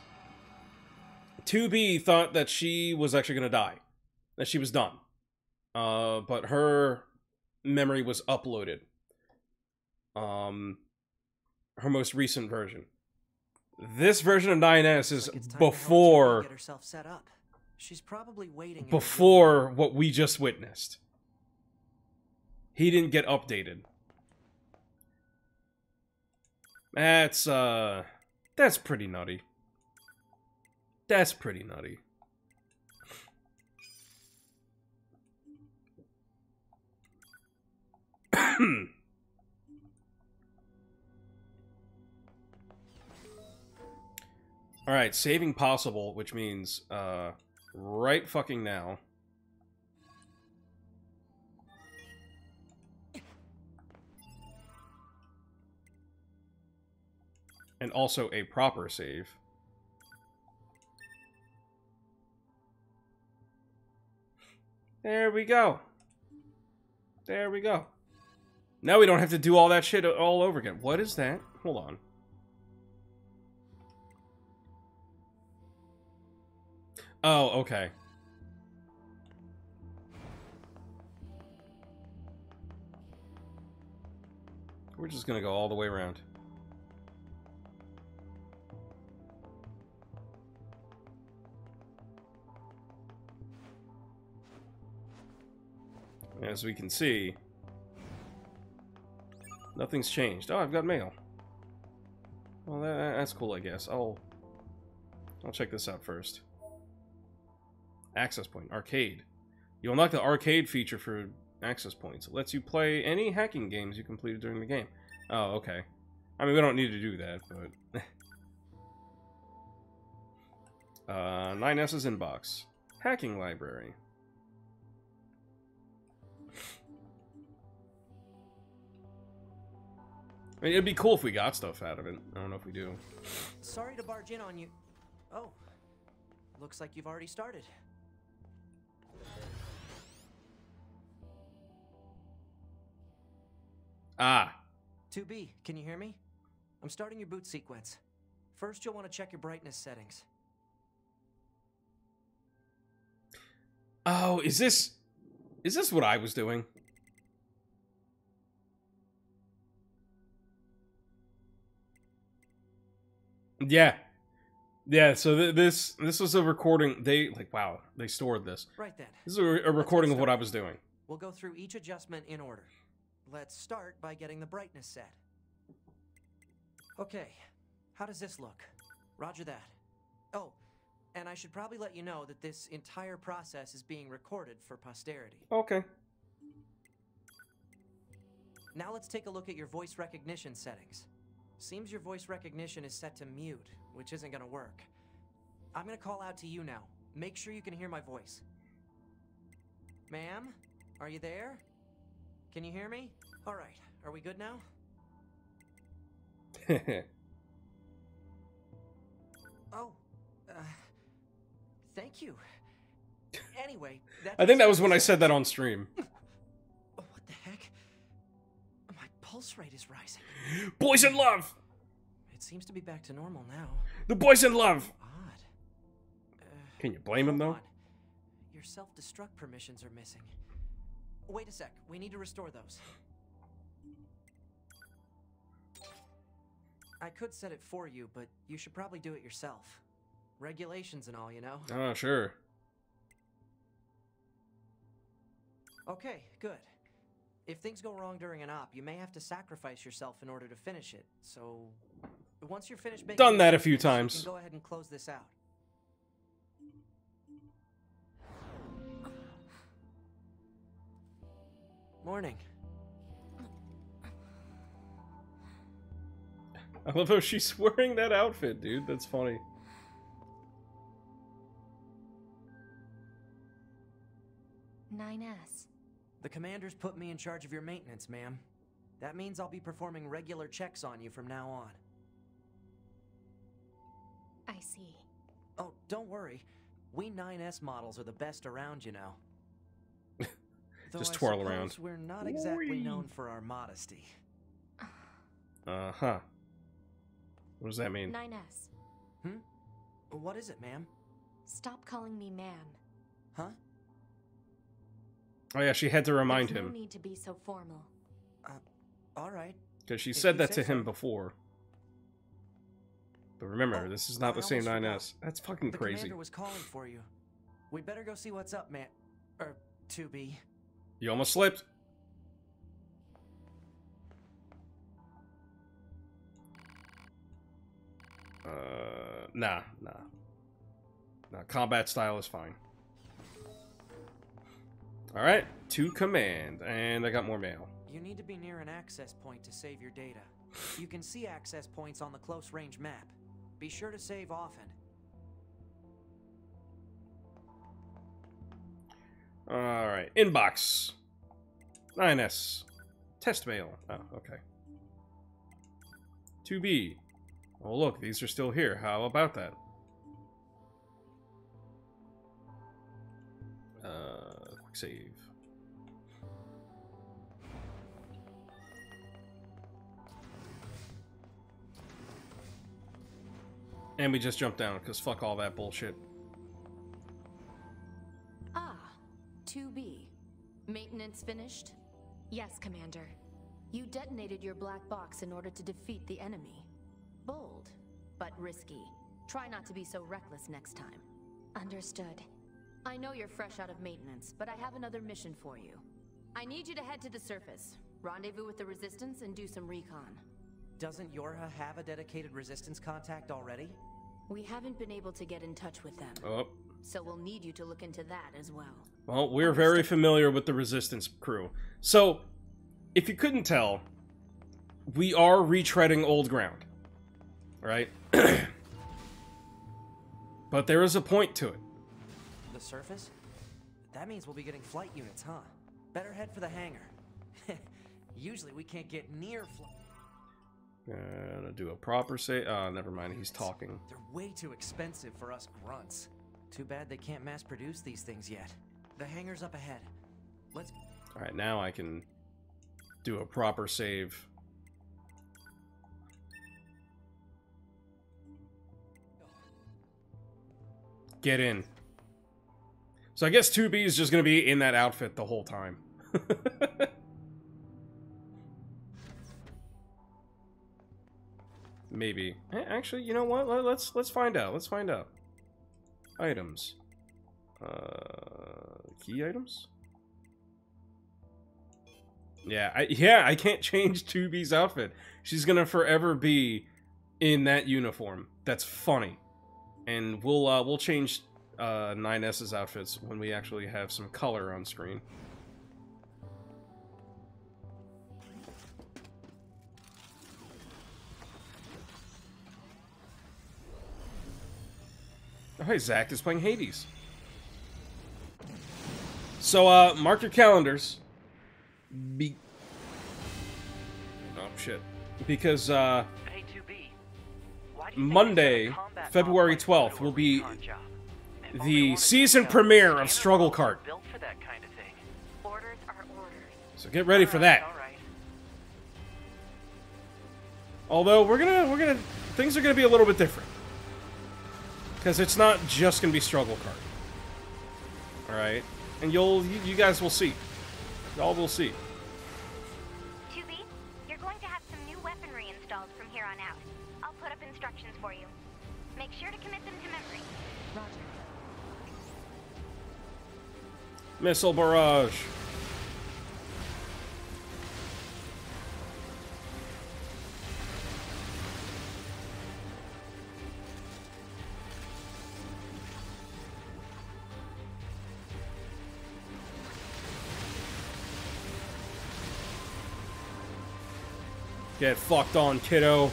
2B thought that she was actually going to die. That she was done. Uh, but her memory was uploaded. Um, her most recent version. This version of 9S is Like it's time to help 2B before Get herself set up. She's probably waiting. in her room. before what we just witnessed. He didn't get updated. That's uh that's pretty nutty. That's pretty nutty. All right, saving possible, which means uh right fucking now. And also a proper save. There we go. There we go. Now we don't have to do all that shit all over again. What is that? Hold on. Oh, okay. We're just gonna go all the way around. As we can see, nothing's changed. Oh, I've got mail. Well, that, that's cool, I guess. I'll I'll check this out first. Access point. Arcade. You unlock the arcade feature for access points. It lets you play any hacking games you completed during the game. Oh, okay. I mean, we don't need to do that, but... uh, 9S's inbox. Hacking library. I mean, it'd be cool if we got stuff out of it. I don't know if we do. Sorry to barge in on you. Oh, looks like you've already started. Ah, 2B, can you hear me? I'm starting your boot sequence. First, you'll want to check your brightness settings. Oh, is this is this what I was doing? Yeah. Yeah, so th- this this was a recording. They like wow, they stored this. Right then. This is a, a recording of what I was doing. We'll go through each adjustment in order. Let's start by getting the brightness set. Okay, how does this look? Roger that. Oh, and I should probably let you know that this entire process is being recorded for posterity. Okay. Now let's take a look at your voice recognition settings. Seems your voice recognition is set to mute, which isn't gonna work. I'm gonna call out to you now. Make sure you can hear my voice. Ma'am, are you there? Can you hear me? Alright, are we good now? Oh, uh, thank you. Anyway, that I think that was when I said that on stream. pulse rate is rising. Boys in love. It seems to be back to normal now. The boys in love. Odd. Uh, Can you blame him though? on. Your self-destruct permissions are missing. Wait a sec. We need to restore those. I could set it for you, but you should probably do it yourself. Regulations and all, you know. Oh, sure. Okay, good. If things go wrong during an op, you may have to sacrifice yourself in order to finish it. So, once you're finished making Done that a few adjustments, you times. can go ahead and close this out. Morning. I love how she's wearing that outfit, dude. That's funny. Nine S. The commander's put me in charge of your maintenance, ma'am. That means I'll be performing regular checks on you from now on. I see. Oh, don't worry. We 9S models are the best around, you know. Though Just I twirl suppose around. We're not exactly Whee! known for our modesty. Uh huh. What does that mean? Nine S. What is it, ma'am? Stop calling me ma'am. Huh? Oh yeah, she had to remind There's No him need to be so formal. All right. because she If said that say to him so. before. But remember, Oh, this is not I the same almost 9S. That's fucking The crazy. commander was calling for you. We better go see what's up, man. Or to be. You almost slipped. Uh, nah, nah. Nah, combat style is fine. Alright, to command. And I got more mail. You need to be near an access point to save your data. You can see access points on the close range map. Be sure to save often. Alright, inbox. 9S. Test mail. Oh, okay. 2B. Oh, look, these are still here. How about that? Uh, save. And we just jumped down, because fuck all that bullshit. Ah, 2B. Maintenance finished? Yes, Commander. You detonated your black box in order to defeat the enemy. Bold, but risky. Try not to be so reckless next time. Understood. I know you're fresh out of maintenance, but I have another mission for you. I need you to head to the surface, rendezvous with the Resistance, and do some recon. Doesn't Yorha have a dedicated resistance contact already? We haven't been able to get in touch with them. Oh, so we'll need you to look into that as well. Well, we're very familiar with the Resistance crew. So, if you couldn't tell, we are retreading old ground. Right? but there is a point to it. The surface? That means we'll be getting flight units, huh? Better head for the hangar. Usually we can't get near flight. Gonna do a proper say. Uh, never mind. He's talking. They're way too expensive for us grunts. Too bad they can't mass produce these things yet. The hangar's up ahead. Let's. All right, now I can do a proper save. Get in. So I guess 2B is just gonna be in that outfit the whole time. Maybe. Actually, you know what? Let- Let's let's find out. Let's find out. Items. Uh, key items. Yeah, I yeah I can't change 2B's outfit. She's gonna forever be in that uniform. That's funny, and we'll uh, we'll change uh, 9S's outfits when we actually have some color on screen. Oh, hey, Zach is playing Hades. So, uh, mark your calendars. Be. Oh, shit. Because, uh, Hey, 2B. Why do you think Monday, they set a combat February 12th, will be recon job? If the season premiere of Struggle Cart. So get ready for that. Although we're gonna, we're gonna, things are gonna be a little bit different. Because it's not just gonna be Struggle Card. Alright? And you'll, you, you guys will see. Y'all will see. Missile barrage. Get fucked on, kiddo.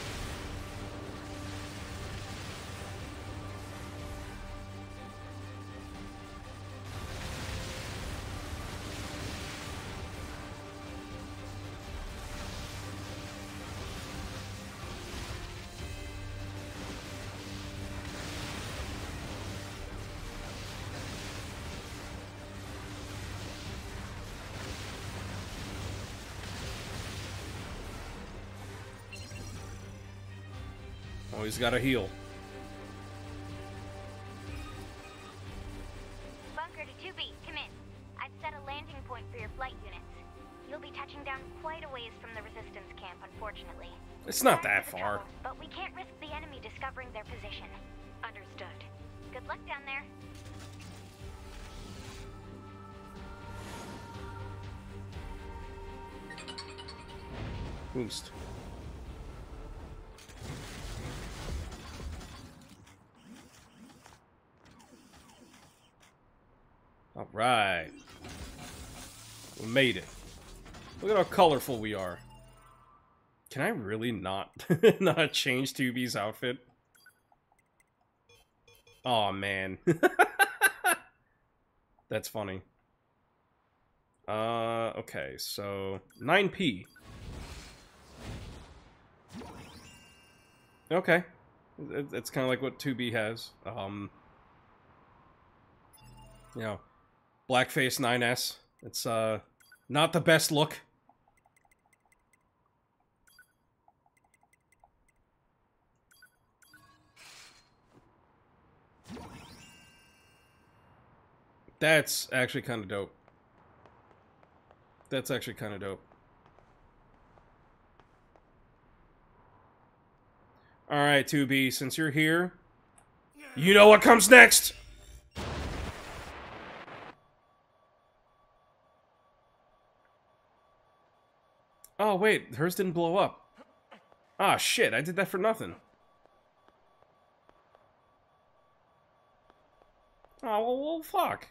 He's got a heal. Bunker to 2B, come in. I've set a landing point for your flight units. You'll be touching down quite a ways from the resistance camp, unfortunately. It's not that far. trouble, but we can't risk the enemy discovering their position. Understood. Good luck down there. Boost. Right. We made it. Look at how colorful we are. Can I really not not change 2B's outfit? Oh man. That's funny. Uh okay, so 9P. Okay. It's kind of like what 2B has. Um, you know, blackface 9S. It's uh not the best look. That's actually kind of dope. That's actually kind of dope. All right, 2B, since you're here, you know what comes next. Oh, wait, hers didn't blow up. Ah, shit, I did that for nothing. Oh, well, well fuck.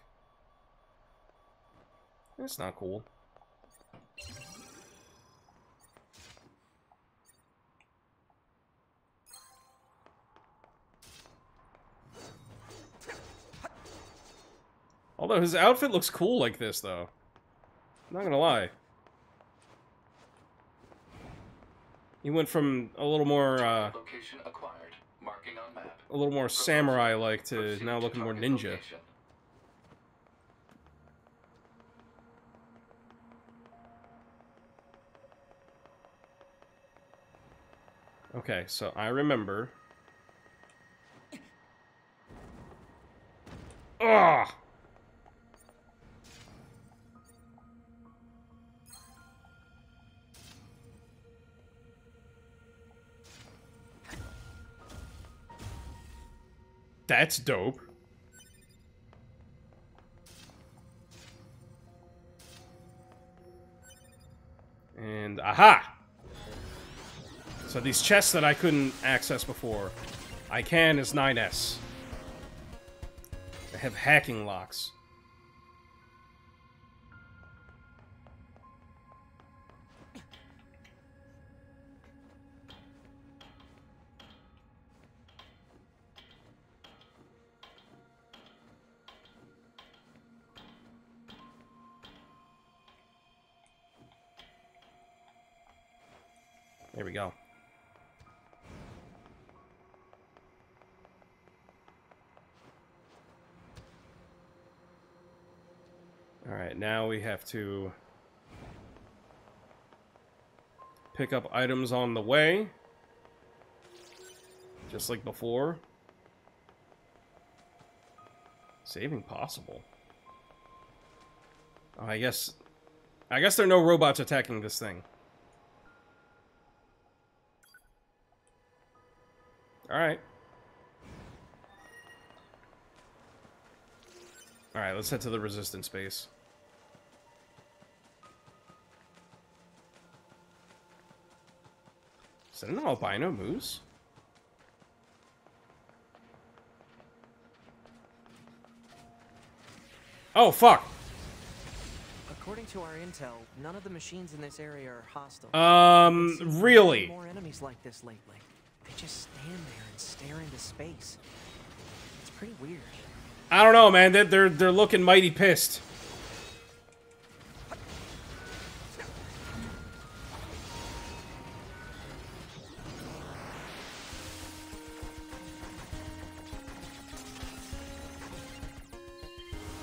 That's not cool. Although his outfit looks cool like this, though. I'm not gonna lie. He went from a little more, uh, Location acquired. Marking on map. a little more samurai-like to now looking more ninja. Okay, so I remember. Ugh! That's dope. And aha! So these chests that I couldn't access before, I can as 9S. They have hacking locks. There we go. Alright, now we have to pick up items on the way. Just like before. Saving possible. I guess... I guess there are no robots attacking this thing. Alright. Alright, let's head to the resistance base. Is that an albino moose? Oh, fuck! According to our intel, none of the machines in this area are hostile. Um, It seems there are really? More enemies like this lately. Just stand there and stare into space. It's pretty weird. I don't know, man. They're, they're, they're looking mighty pissed.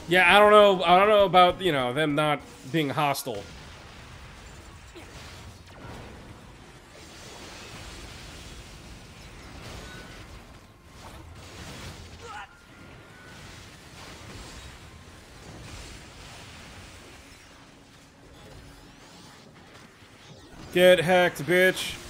Yeah, I don't know. I don't know about you know them not being hostile. Get hacked, bitch.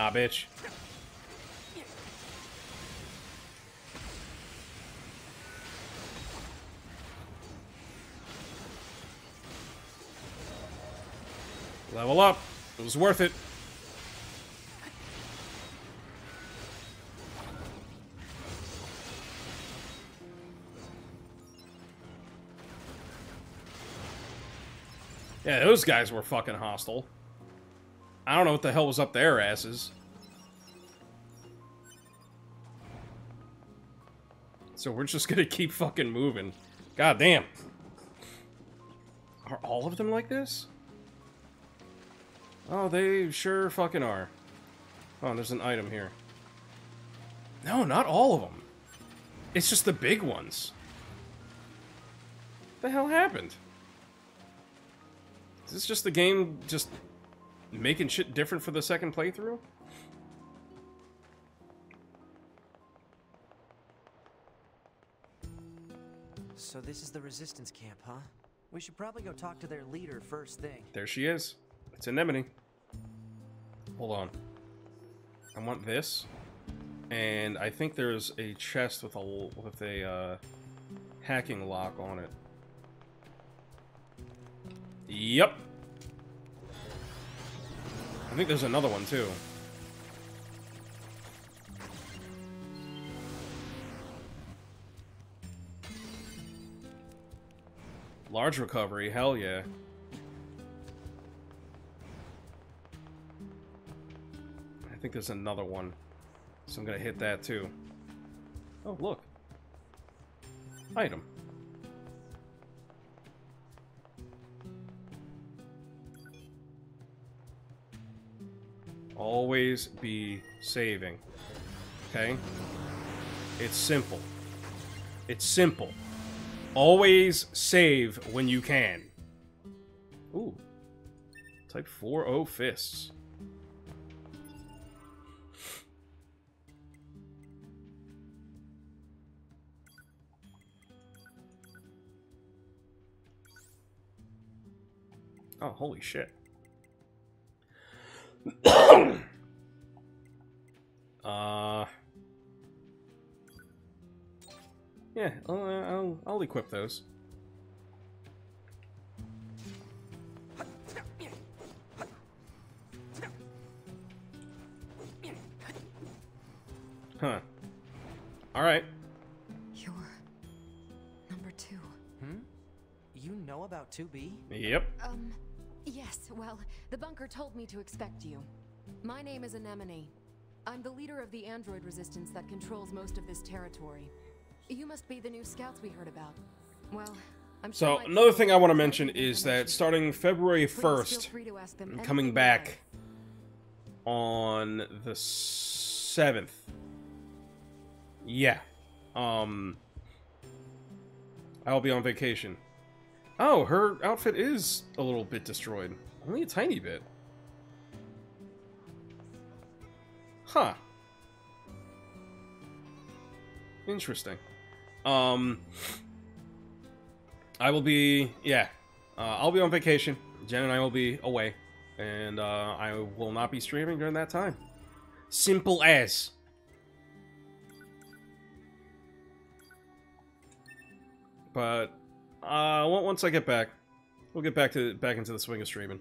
Nah, bitch. Level up. It was worth it. Yeah, those guys were fucking hostile. I don't know what the hell was up their asses. So we're just gonna keep fucking moving. God damn. Are all of them like this? Oh, they sure fucking are. Oh, there's an item here. No, not all of them. It's just the big ones. What the hell happened? Is this just the game just making shit different for the second playthrough? So this is the resistance camp, huh? We should probably go talk to their leader first thing. There she is. It's Anemone. Hold on. I want this. And I think there's a chest with a with a uh, hacking lock on it. Yep. I think there's another one too. Large recovery, hell yeah. I think there's another one. So I'm gonna hit that too. Oh, look. Item. Always be saving. Okay? It's simple. It's simple. Always save when you can. Ooh. Type 4-0 fists. Oh, holy shit. uh. Yeah, I'll, I'll, I'll equip those. Huh. Alright. You're number two. Hmm? You know about 2B? Yep. Um, yes, well, the bunker told me to expect you. My name is Anemone. I'm the leader of the android resistance that controls most of this territory. You must be the new scouts we heard about. Well, I'm So, my another thing I want to mention is that starting February you. Please feel 1st, free to ask them I'm coming back on the 7th. Yeah. Um I'll be on vacation. Oh, her outfit is a little bit destroyed. Only a tiny bit. Huh. Interesting. Um I will be yeah. Uh, I'll be on vacation. Jen and I will be away. And uh, I will not be streaming during that time. Simple as. But uh, once I get back, we'll get back to back into the swing of streaming.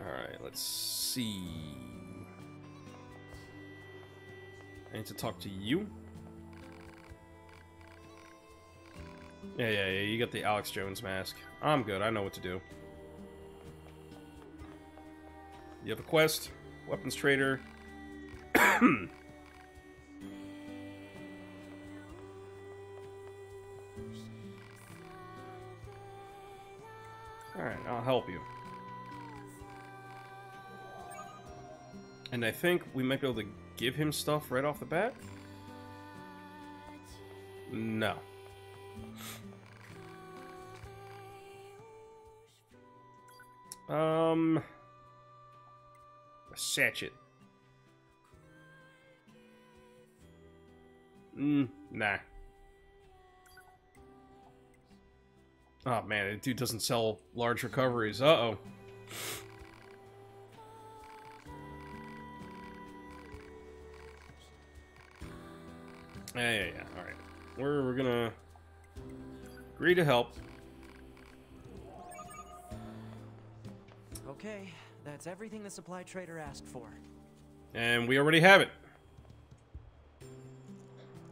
All right, let's see. I need to talk to you. Yeah, yeah, yeah. You got the Alex Jones mask. I'm good. I know what to do. You have a quest. Weapons trader. And I think we might be able to give him stuff right off the bat? No. Um... A sachet. Mm, nah. Oh man, that dude doesn't sell large recoveries. Uh-oh. Yeah, yeah, yeah. Alright. We're, we're gonna agree to help. Okay, that's everything the supply trader asked for. And we already have it.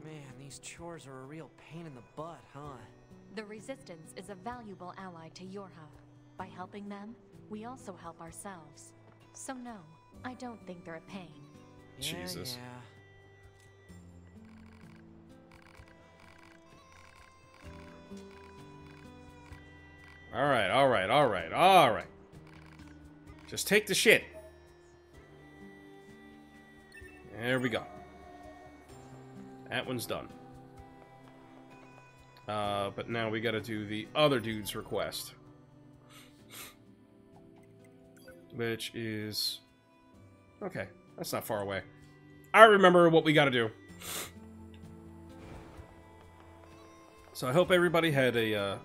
Man, these chores are a real pain in the butt, huh? The Resistance is a valuable ally to your hub. By helping them, we also help ourselves. So no, I don't think they're a pain. Yeah, Jesus. Yeah. Alright, alright, alright, alright. Just take the shit. There we go. That one's done. Uh, but now we gotta do the other dude's request. Which is... Okay, that's not far away. I remember what we gotta do. So I hope everybody had a uh,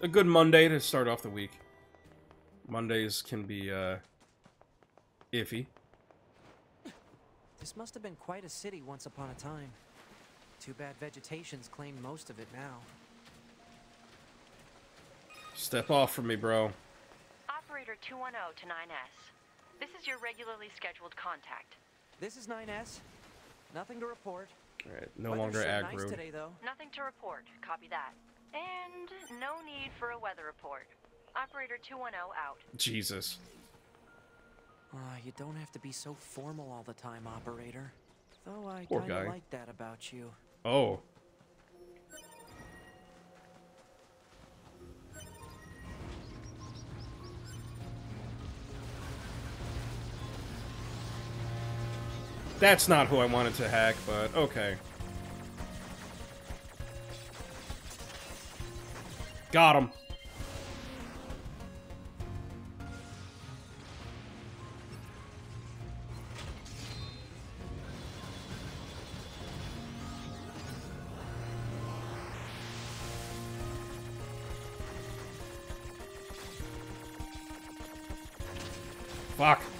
a good Monday to start off the week. Mondays can be uh, iffy. This must have been quite a city once upon a time. Too bad vegetation's claimed most of it now. Step off from me, bro. Operator 210 to 9S. This is your regularly scheduled contact. This is 9S. Nothing to report. All right, no Weather's longer so aggro. nice today, though. Nothing to report. Copy that. And no need for a weather report. Operator 210 out. Jesus. Ah, you don't have to be so formal all the time, operator. Though I Poor kinda guy. like that about you. Oh. That's not who I wanted to hack, but okay. Got him. Fuck.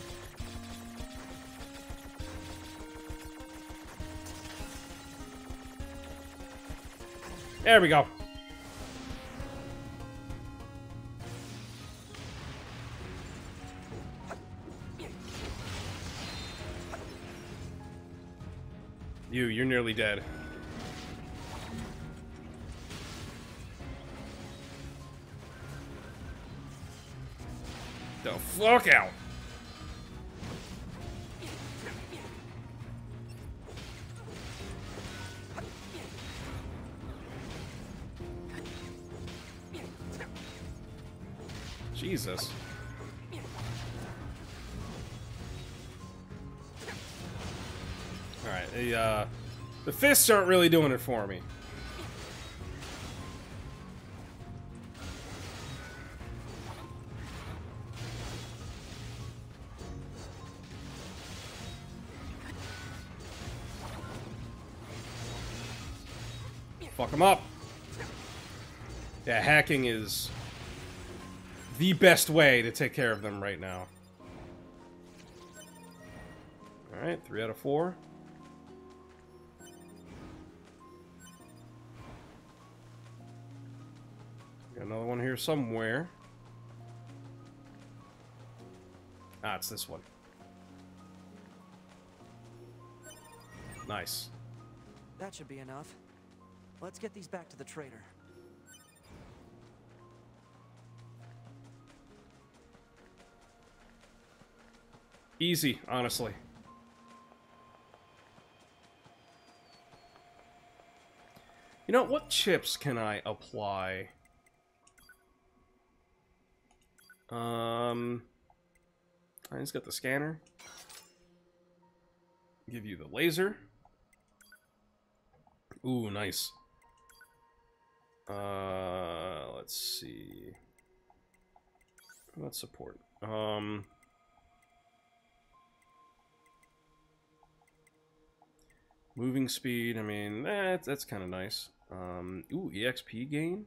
There we go. You, you're nearly dead. The fuck out. Jesus. Alright, the, uh, the fists aren't really doing it for me. Fuck him up. Yeah, hacking is the best way to take care of them right now. Alright, three out of four. Got another one here somewhere. Ah, it's this one. Nice. That should be enough. Let's get these back to the trader. Easy, honestly. You know, what chips can I apply? Um, I just got the scanner. Give you the laser. Ooh, nice. Uh, let's see. Let's support. Um, moving speed. I mean, that that's kind of nice. Um, ooh, exp gain.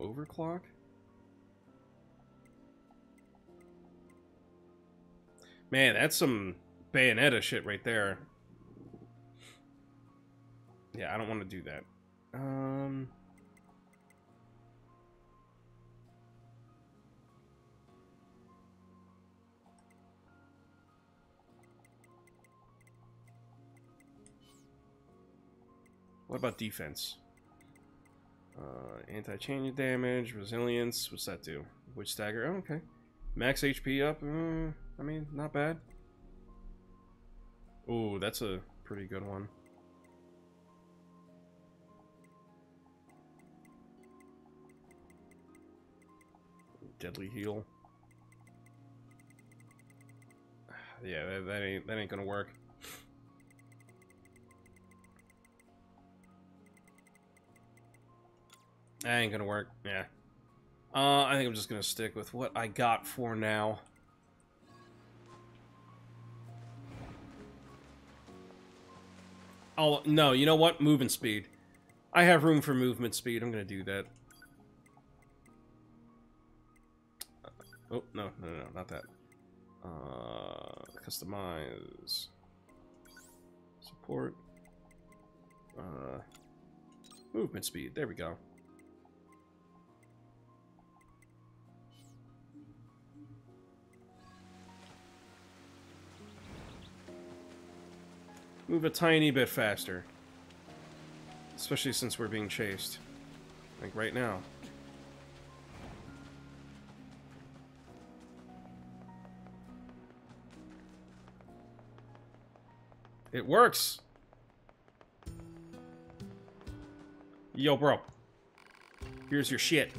Overclock. Man, that's some Bayonetta shit right there. Yeah, I don't want to do that. Um... What about defense? Uh, anti-chain damage, resilience. What's that do? Witch stagger. Oh, okay. Max HP up. Uh, I mean, not bad. Ooh, that's a pretty good one. Deadly heal. Yeah, that, that ain't that ain't gonna work. That ain't gonna work. Yeah. Uh, I think I'm just gonna stick with what I got for now. I'll no. You know what? Movement speed. I have room for movement speed. I'm gonna do that. Oh no no no not that. Uh, customize support. Uh, movement speed. There we go. Move a tiny bit faster. Especially since we're being chased. Like right now. It works! Yo, bro. Here's your shit.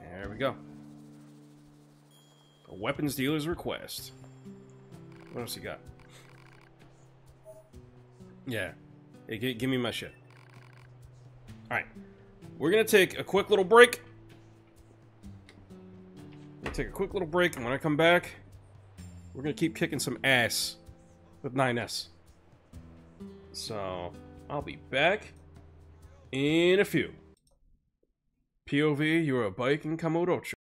There we go. A weapons dealer's request. What else you got? Yeah. Hey, gi- give me my shit. Alright. We're gonna take a quick little break. We'll take a quick little break, and when I come back, we're gonna keep kicking some ass with 9S. So, I'll be back in a few. POV, you're a bike in Kamurocho.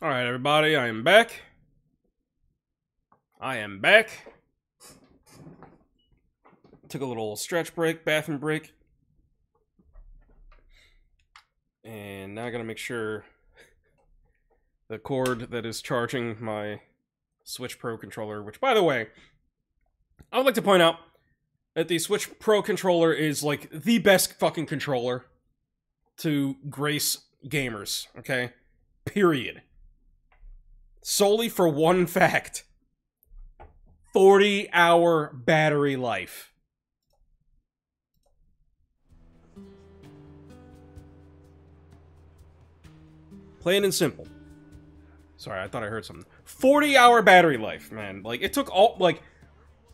All right, everybody, I am back. I am back. Took a little stretch break, bathroom break. And now I gotta make sure the cord that is charging my Switch Pro controller, which, by the way, I would like to point out that the Switch Pro controller is like the best fucking controller to grace gamers, okay? Period solely for one fact 40 hour battery life. Plain and simple. Sorry, I thought I heard something. 40 hour battery life, man. Like, it took all, like,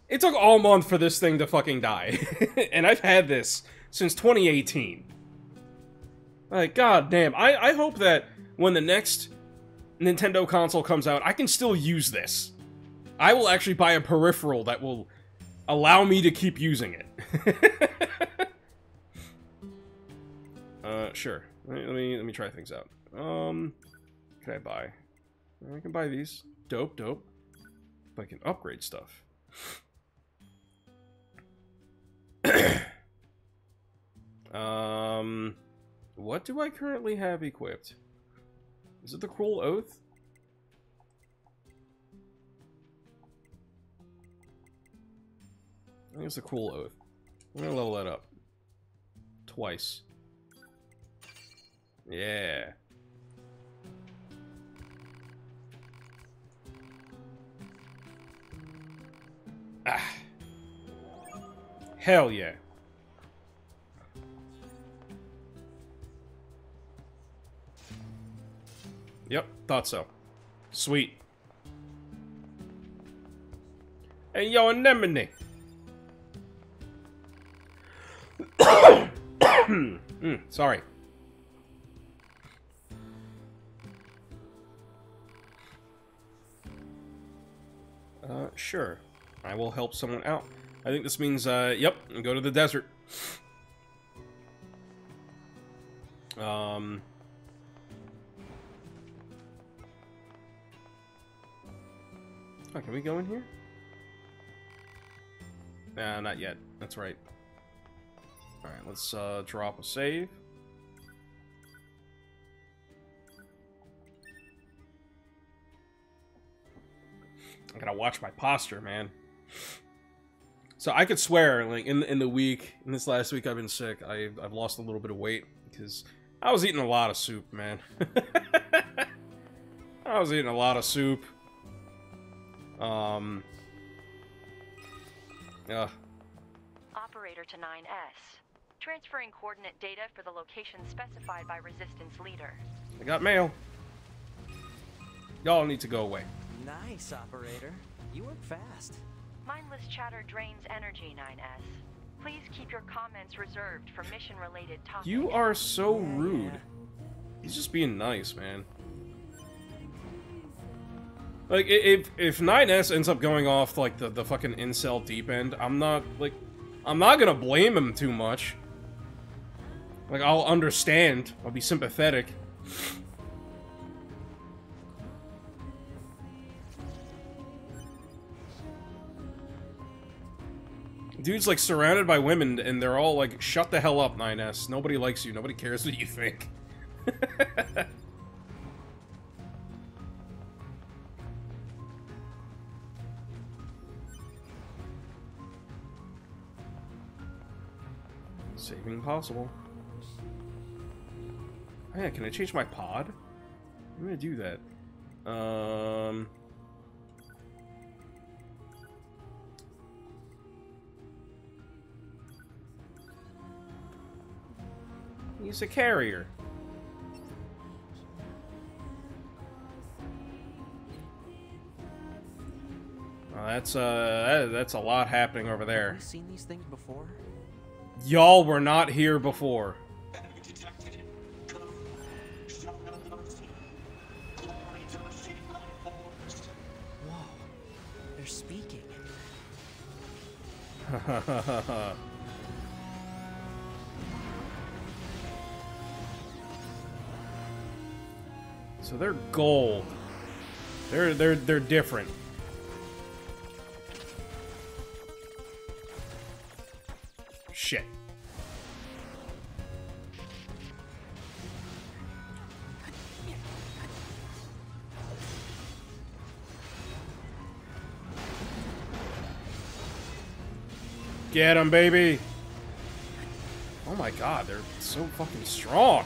it took all month for this thing to fucking die. and I've had this since 2018. Like, god damn. I, I hope that when the next Nintendo console comes out, I can still use this. I will actually buy a peripheral that will allow me to keep using it. uh, sure. Let me, let me try things out. Um, can I buy? I can buy these. Dope, dope. But I can upgrade stuff. um, what do I currently have equipped? Is it the Cruel Oath? I think it's the Cruel Oath. I'm gonna level that up. Twice. Yeah. Ah. Hell yeah. Yep, thought so. Sweet. Hey, yo, anemone. mm, sorry. Uh, sure. I will help someone out. I think this means, uh, yep, go to the desert. Um... Can we go in here? Nah, not yet. That's right. Alright, let's uh, drop a save. I gotta watch my posture, man. So I could swear, like in in the week, in this last week, I've been sick. I I've lost a little bit of weight because I was eating a lot of soup, man. I was eating a lot of soup. Um. Yeah. Operator to 9S. Transferring coordinate data for the location specified by Resistance leader. I got mail. Y'all need to go away. Nice, operator. You work fast. Mindless chatter drains energy, 9S. Please keep your comments reserved for mission-related topics. You are so rude. He's just being nice, man. Like, if if 9S ends up going off like the the fucking incel deep end, I'm not like, I'm not gonna blame him too much. Like, I'll understand. I'll be sympathetic. Dude's like surrounded by women, and they're all like, "Shut the hell up, 9S. Nobody likes you. Nobody cares what you think." Saving possible. Oh, yeah, can I change my pod? I'm gonna do that. Um. He's a carrier. Well, that's uh, that- that's a lot happening over there. Have you seen these things before? Y'all were not here before. Whoa. They're speaking. so they're gold. They're they're they're different. Shit. Get him, baby! Oh my god, they're so fucking strong.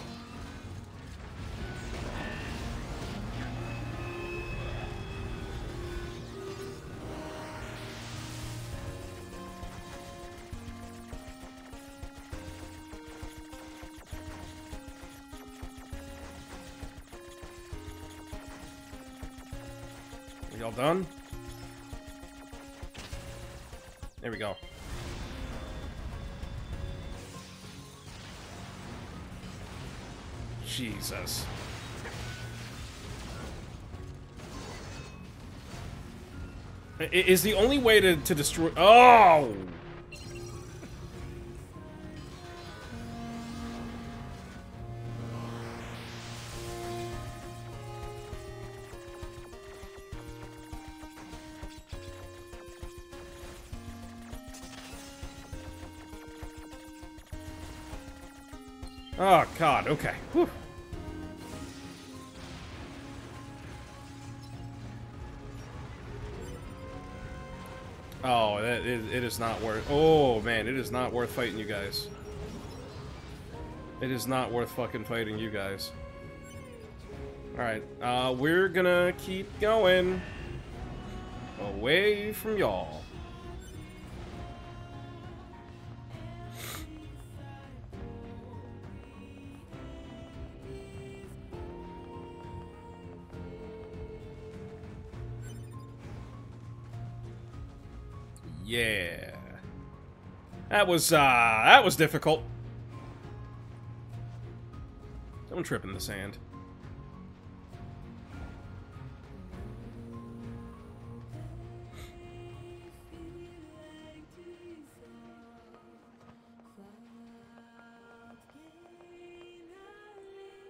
Done? There we go. Jesus. Is the only way to, to destroy... Oh, is not worth. Oh man, it is not worth fighting you guys. It is not worth fucking fighting you guys. All right, uh, we're gonna keep going away from y'all. Was, uh, that was difficult. Don't trip in the sand.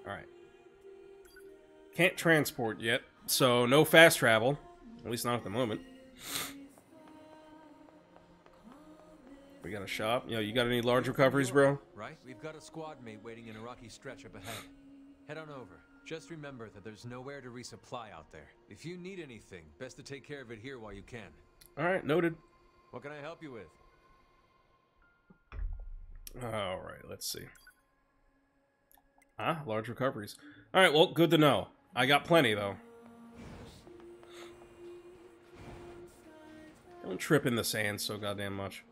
Alright. Can't transport yet, so no fast travel. At least not at the moment. Shop. Yo, you got any large recoveries, bro? Right? We've got a squad mate waiting in a rocky stretch up ahead. Head on over. Just remember that there's nowhere to resupply out there. If you need anything, best to take care of it here while you can. Alright, noted. What can I help you with? Alright, let's see. Ah, large recoveries. Alright, well, good to know. I got plenty, though. Don't trip in the sand so goddamn much.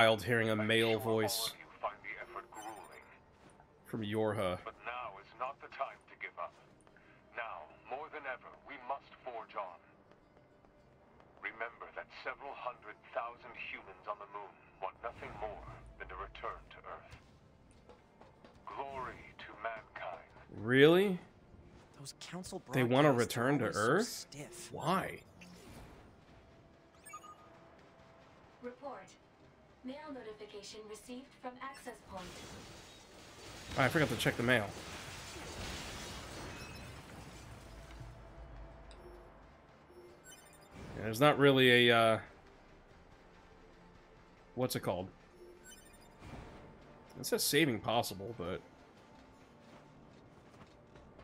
Wild hearing a I'm male sure voice of you find the effort grueling, from Yorha. but now is not the time to give up. Now, more than ever, we must forge on. Remember that several hundred thousand humans on the moon want nothing more than to return to Earth. Glory to mankind. Really? Those council They want to return to always so Earth? stiff. Why? Mail notification received from access point. Oh, I forgot to check the mail. Yeah, there's not really a uh, what's it called? It says saving possible, but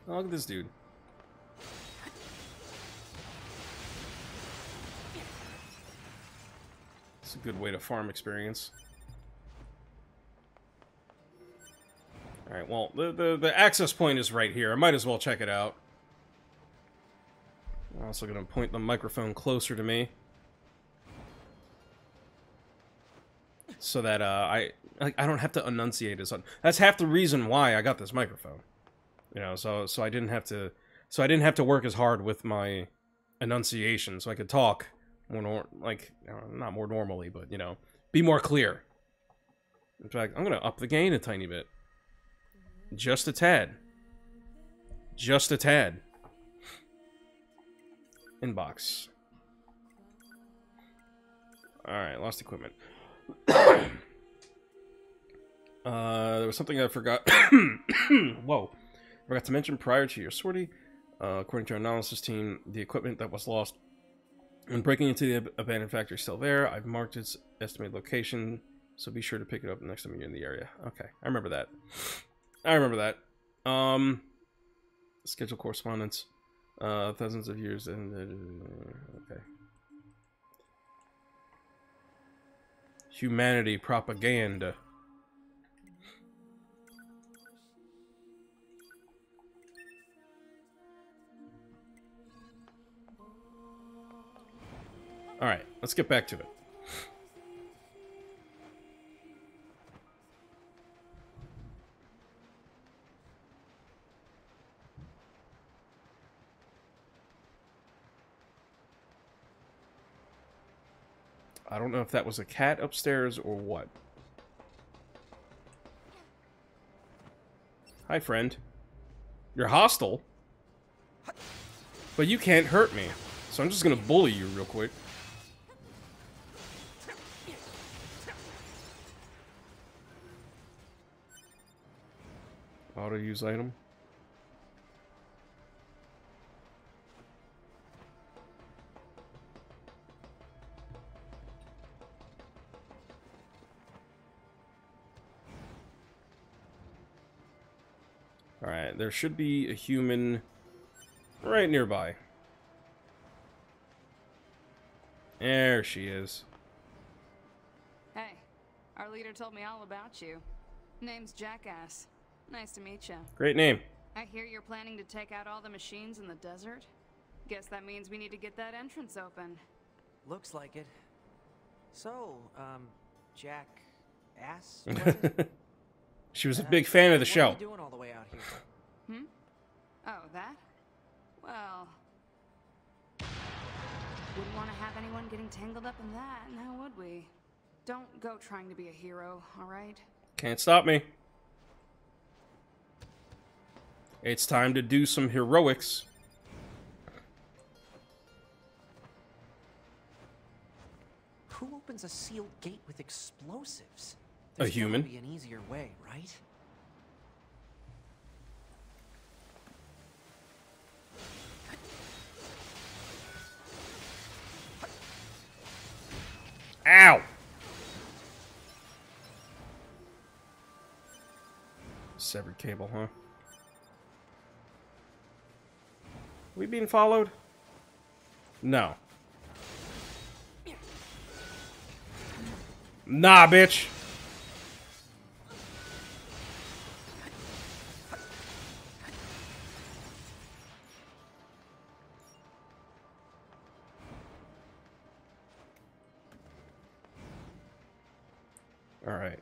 oh, look at this dude. A good way to farm experience. Alright, well, the, the, the access point is right here. I might as well check it out. I'm also going to point the microphone closer to me. So that uh, I like, I don't have to enunciate as. That's half the reason why I got this microphone. You know, so so I didn't have to so I didn't have to work as hard with my enunciation, so I could talk more nor- like uh, not more normally, but you know, be more clear. In fact, I'm gonna up the gain a tiny bit, just a tad, just a tad. Inbox. All right, lost equipment. uh, there was something I forgot. Whoa, forgot to mention prior to your sortie. Uh, according to our analysis team, the equipment that was lost when breaking into the ab- abandoned factory still there. I've marked its estimated location, so be sure to pick it up next time you're in the area. Okay, I remember that. I remember that. Um, schedule correspondence. Uh, thousands of years and uh, okay. Humanity propaganda. All right, let's get back to it. I don't know if that was a cat upstairs or what. Hi, friend. You're hostile. But you can't hurt me. So I'm just gonna bully you real quick. Auto use item. Alright, there should be a human right nearby. There she is. Hey, our leader told me all about you. Name's Jackass. Nice to meet you. Great name. I hear you're planning to take out all the machines in the desert. Guess that means we need to get that entrance open. Looks like it. So, um, Jack Ass? she was a Uh, big fan of the what show. Are you doing all the way out here? Hmm? Oh, that? Well. Wouldn't want to have anyone getting tangled up in that, now would we? Don't go trying to be a hero, alright? Can't stop me. It's time to do some heroics. Who opens a sealed gate with explosives? A There's gotta human. be an easier way, right? Ow! Severed cable, huh? We being followed? No. Nah, bitch. All right.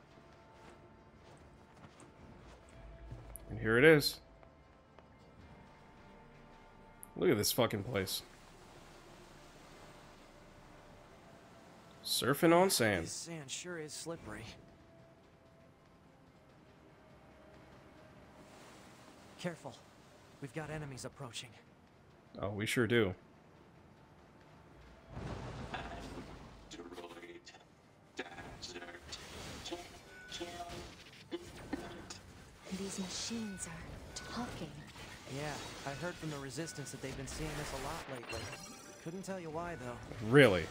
And here it is. Look at this fucking place. Surfing on sand. This sand sure is slippery. Careful. We've got enemies approaching. Oh, we sure do. These machines are talking. Yeah, I heard from the Resistance that they've been seeing this a lot lately. Couldn't tell you why, though. Really?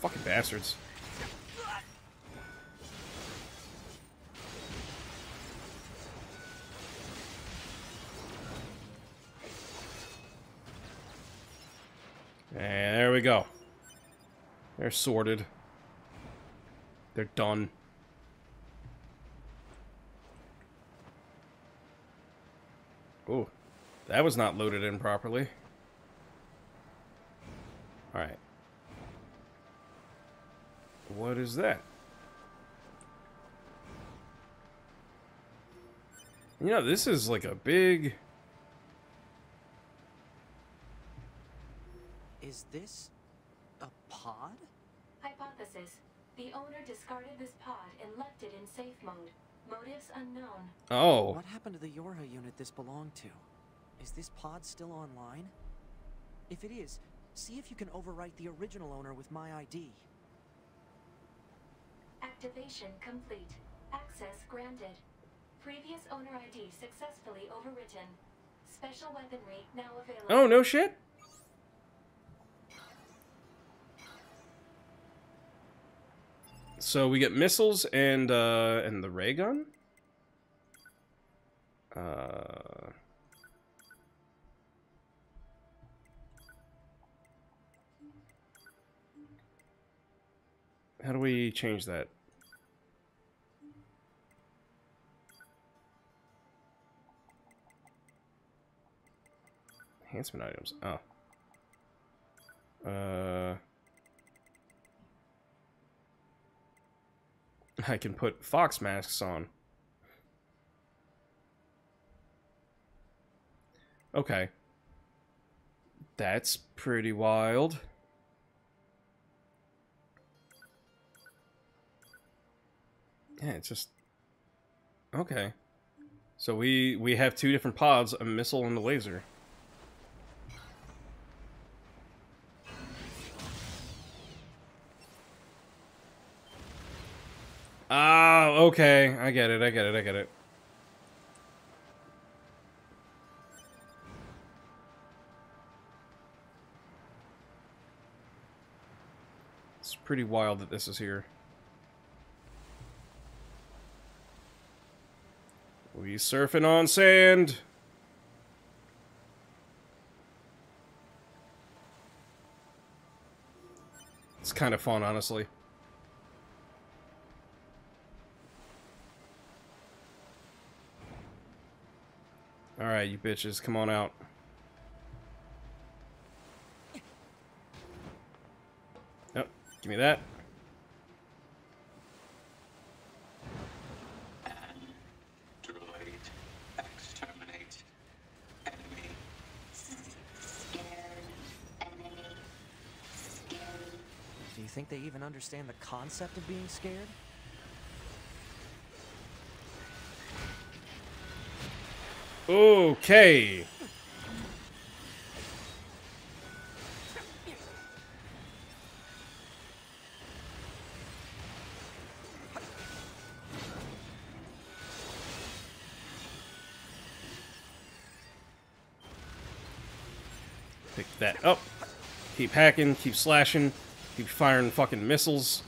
Fucking bastards. And there we go. They're sorted. They're done. Oh, that was not loaded in properly. Alright. What is that? You know, this is like a big... Is this pod? Hypothesis. The owner discarded this pod and left it in safe mode. Motives unknown. Oh. What happened to the Yorha unit this belonged to? Is this pod still online? If it is, see if you can overwrite the original owner with my ID. Activation complete. Access granted. Previous owner ID successfully overwritten. Special weaponry now available. Oh, no shit? So we get missiles and uh and the ray gun? Uh How do we change that? Enhancement items. Oh. Uh I can put fox masks on. Okay. That's pretty wild. Yeah, it's just Okay. So we we have two different pods, a missile and a laser. Ah, okay. I get it. I get it. I get it. It's pretty wild that this is here. We surfing on sand. It's kind of fun, honestly. Alright, you bitches, come on out. Yep, give me that. Do you think they even understand the concept of being scared? Okay. Pick that up. Keep hacking, keep slashing, keep firing fucking missiles.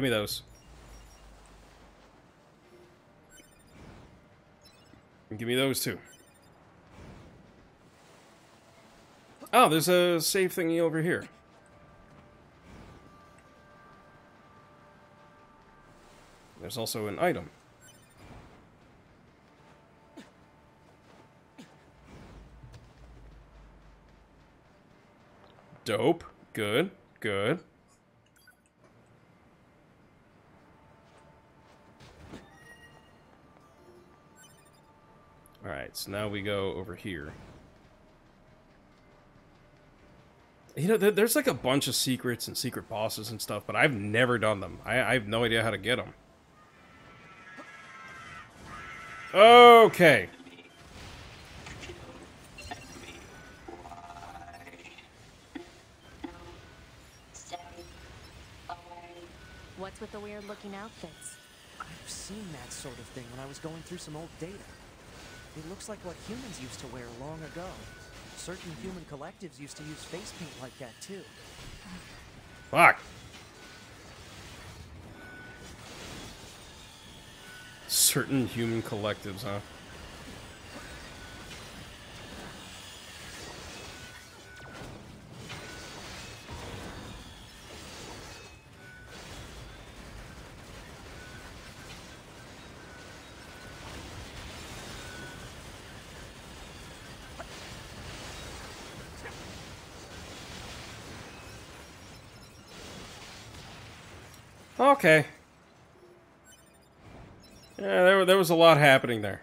Give me those. And give me those too. Oh, there's a save thingy over here. There's also an item. Dope. Good. Good. So now we go over here. You know, there- there's like a bunch of secrets and secret bosses and stuff, but I've never done them. I, I have no idea how to get them. Okay. What's with the weird looking outfits? I've seen that sort of thing when I was going through some old data. It looks like what humans used to wear long ago. Certain human collectives used to use face paint like that too. Fuck. Certain human collectives, huh? Okay. Yeah, there, there was a lot happening there.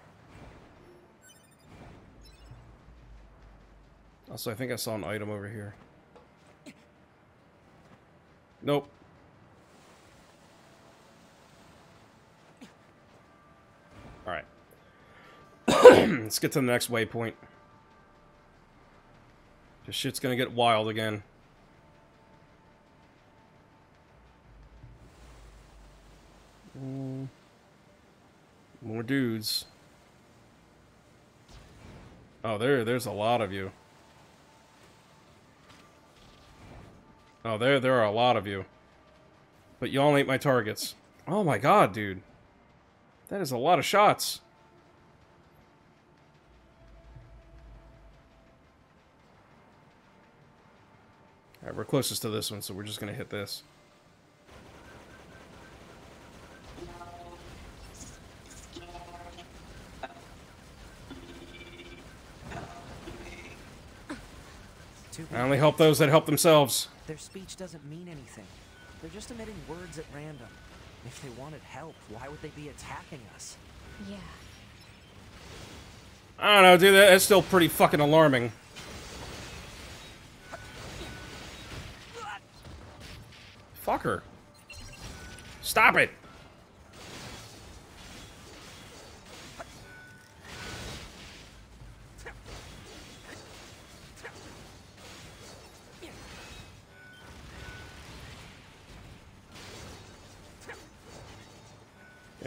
Also, I think I saw an item over here. Nope. Alright. Let's get to the next waypoint. This shit's gonna get wild again. Mm. More dudes. Oh, there, there's a lot of you. Oh, there, there are a lot of you. But y'all ain't my targets. Oh my god, dude. That is a lot of shots. Alright, we're closest to this one, so we're just gonna hit this. I only help those that help themselves. Their speech doesn't mean anything. They're just emitting words at random. If they wanted help, why would they be attacking us? Yeah. I don't know, dude. That's still pretty fucking alarming. Fucker. Stop it.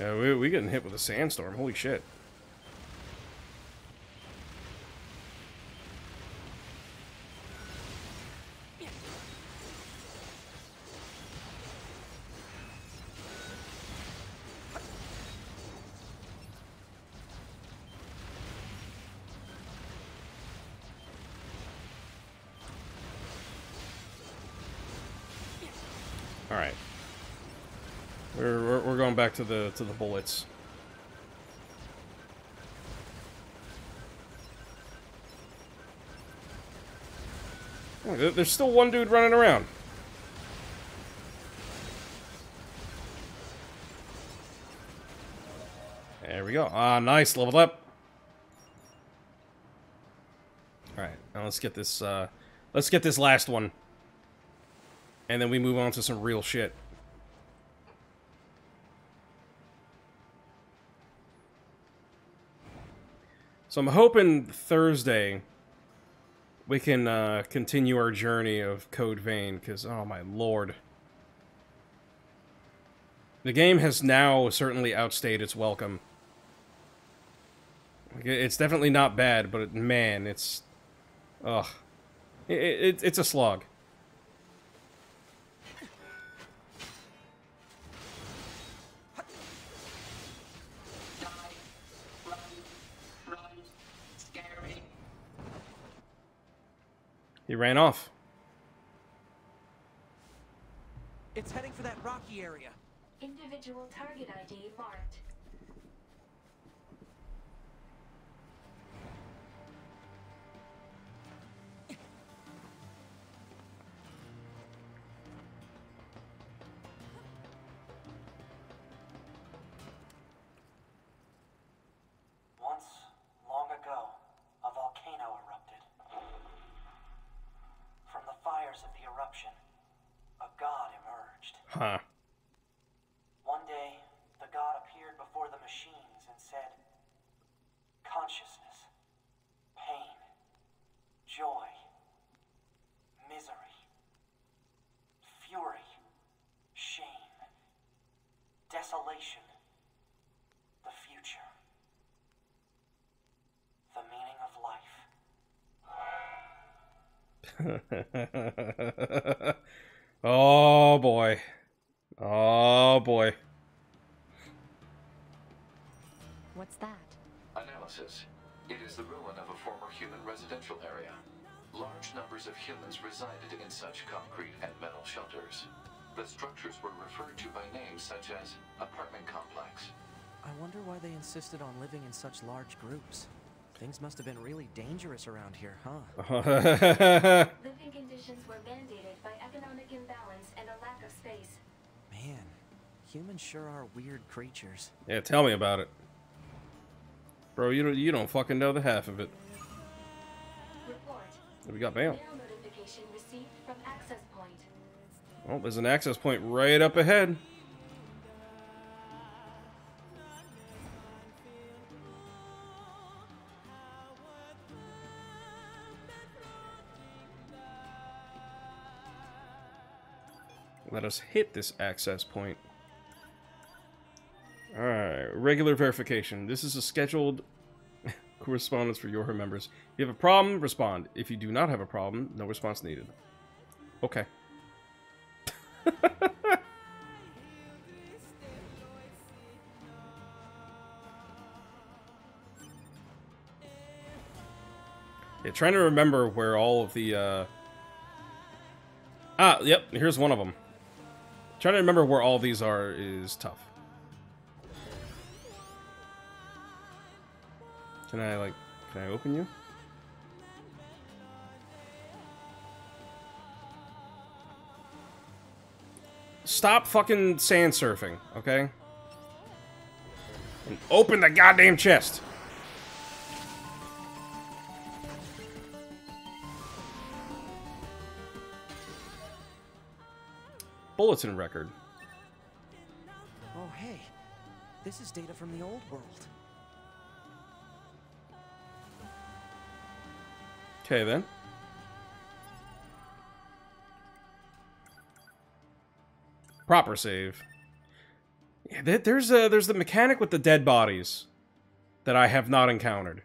Yeah, we we getting hit with a sandstorm. Holy shit. All right. We're, we're we're going back to the to the bullets. Oh, There's still one dude running around. There we go. Ah, nice. Leveled up. Alright, now let's get this, uh... Let's get this last one. And then we move on to some real shit. So I'm hoping Thursday we can uh, continue our journey of Code Vein, because, oh my lord. The game has now certainly outstayed its welcome. It's definitely not bad, but man, it's... Ugh. It, it, it's a slog. He ran off. It's heading for that rocky area. Individual target ID marked. Huh. One day, the god appeared before the machines and said, Consciousness, pain, joy, misery, fury, shame, desolation, The future. The meaning of life. oh boy. Numbers of humans resided in such concrete and metal shelters. The structures were referred to by names such as apartment complex. I wonder why they insisted on living in such large groups. Things must have been really dangerous around here, huh? Living conditions were mandated by economic imbalance and a lack of space. Man, humans sure are weird creatures. yeah, tell me about it. Bro, you don't you don't fucking know the half of it. Report. We got mail. Mail notification received from access point. Oh, there's an access point right up ahead. Let us hit this access point. Alright, regular verification. This is a scheduled correspondence for your members. If you have a problem, respond. If you do not have a problem, no response needed. Okay. yeah, trying to remember where all of the, uh... Ah, yep, here's one of them. Trying to remember where all these are is tough. Can I, like, can I open you? Stop fucking sand surfing, okay? And open the goddamn chest. Bulletin record. Oh, hey. This is data from the old world. Okay then. Proper save. Yeah, there's uh there's the mechanic with the dead bodies that I have not encountered.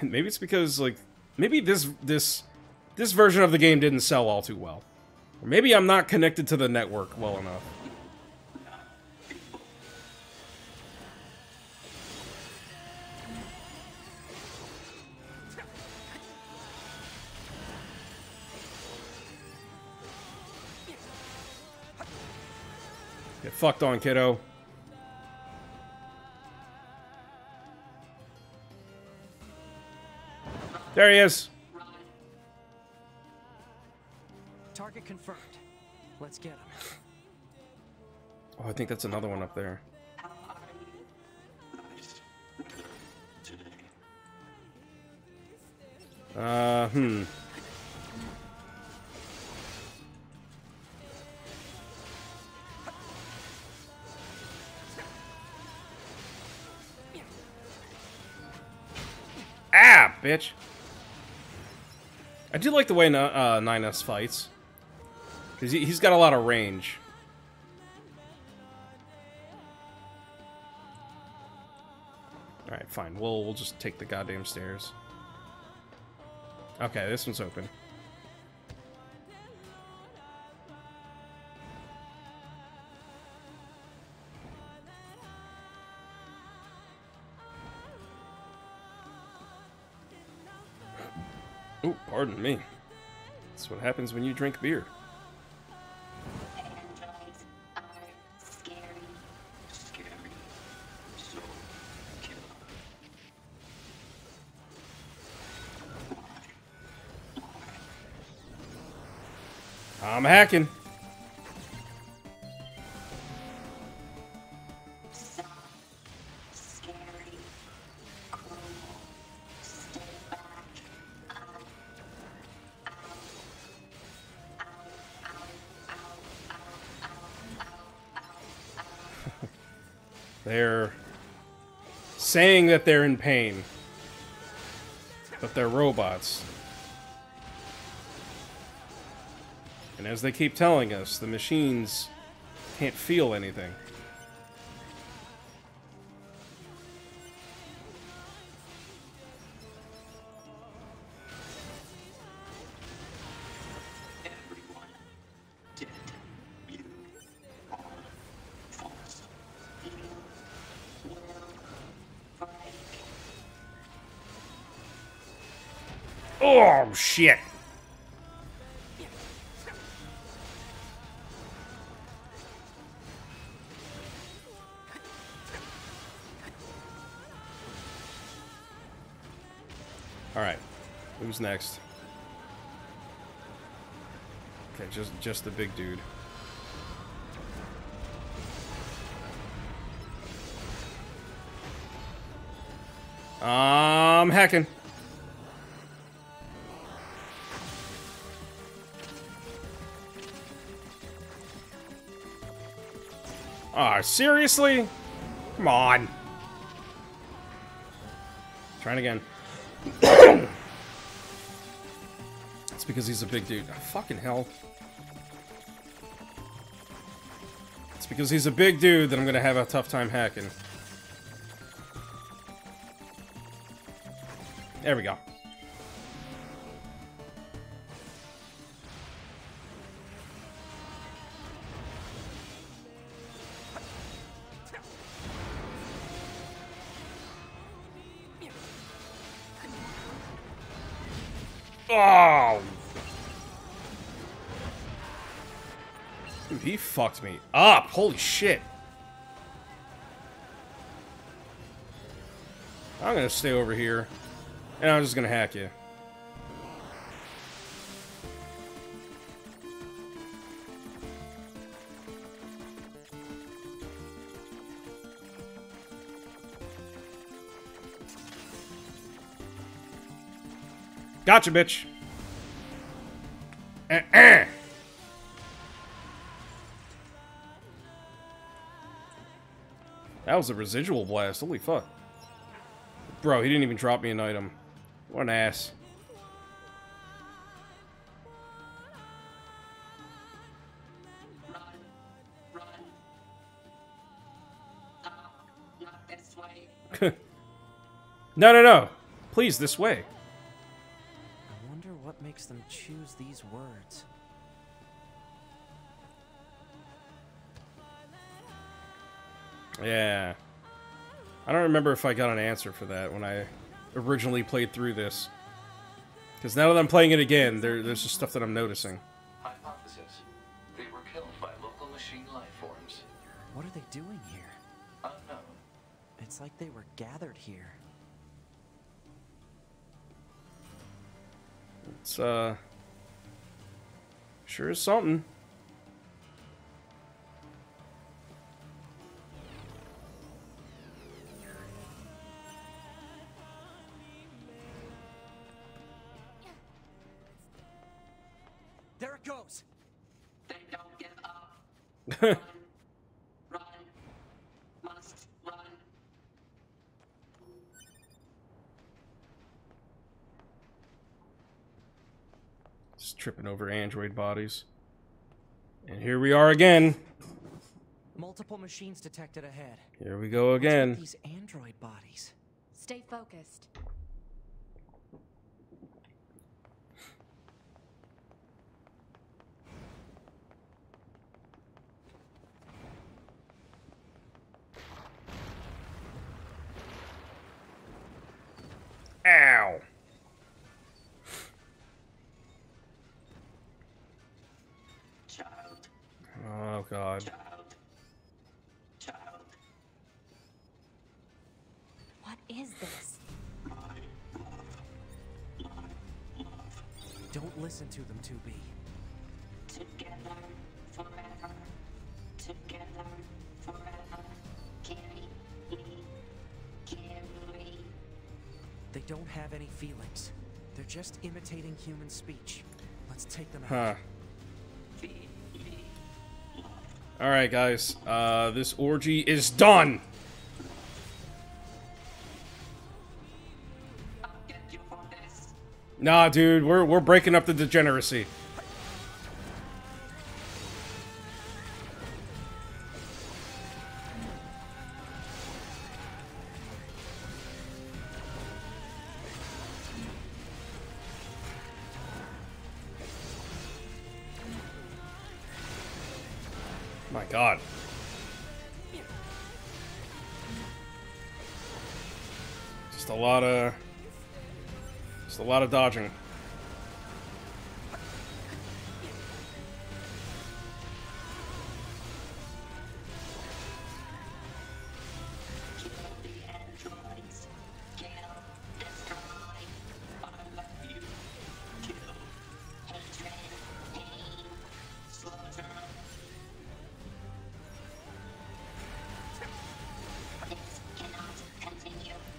And maybe it's because like maybe this this this version of the game didn't sell all too well. Or maybe I'm not connected to the network well enough. Fucked on, kiddo. There he is. Target confirmed. Let's get him. Oh, I think that's another one up there. Uh, hmm. Bitch. I do like the way uh, 9S fights. Because he, he's got a lot of range. Alright, fine. We'll, we'll just take the goddamn stairs. Okay, this one's open. Pardon me. That's what happens when you drink beer. I'm hacking. That they're in pain, but they're robots. And as they keep telling us, the machines can't feel anything. Who's next? Okay, just just the big dude. I'm hacking. Ah, seriously? Come on. Trying again. Because he's a big dude. Oh, fucking hell. It's because he's a big dude that I'm gonna have a tough time hacking. There we go. Fucked me up. Holy shit. I'm gonna stay over here. And I'm just gonna hack you. Gotcha, bitch. That was a residual blast. Holy fuck. Bro, he didn't even drop me an item. What an ass. no, no, no. Please, this way. I wonder what makes them choose these words. Yeah. I don't remember if I got an answer for that when I originally played through this. Because now that I'm playing it again, there, there's just stuff that I'm noticing. Hypothesis. They were killed by local machine life forms. What are they doing here? Unknown. It's like they were gathered here. It's, uh... Sure is something. Bodies. And here we are again. Multiple machines detected ahead. Here we go again. These android bodies. Stay focused. Ow. Child. Oh, God. Child. Child. What is this? Don't listen to them, 2B. Together forever. Together forever. Carry me. Carry. They don't have any feelings. They're just imitating human speech. Let's take them out. Huh. Alright, guys. Uh, this orgy is done! Nah, dude, we're, we're breaking up the degeneracy. of dodging.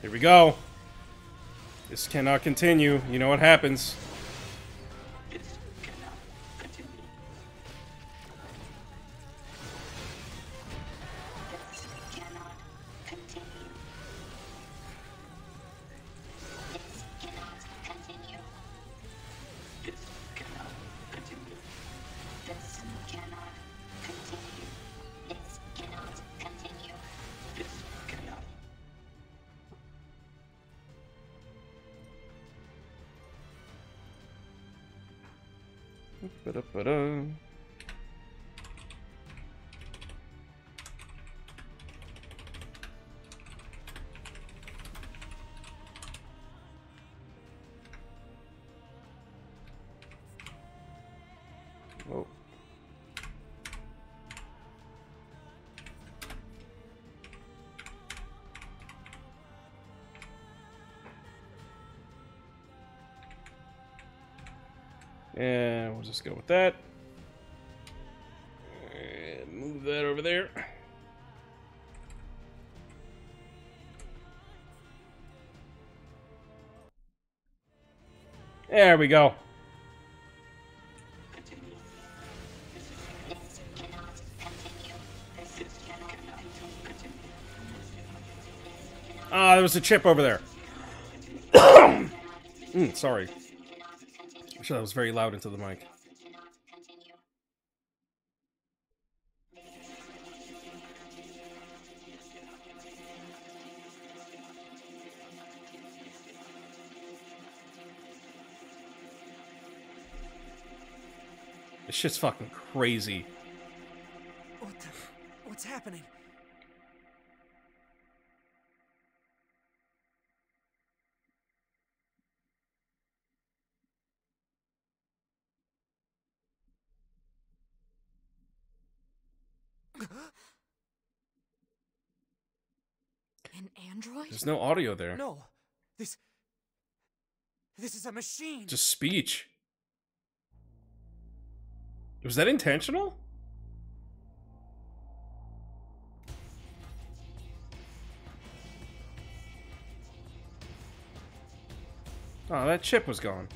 Here we go. This cannot continue. You know what happens. Just go with that. And move that over there. There we go. Ah, there was a chip over there. mm, sorry. I'm sure that was very loud into the mic. Shit's fucking crazy. What the? What's happening? An android? There's no audio there. No, this. This is a machine. Just speech. Was that intentional? Oh, that chip was gone.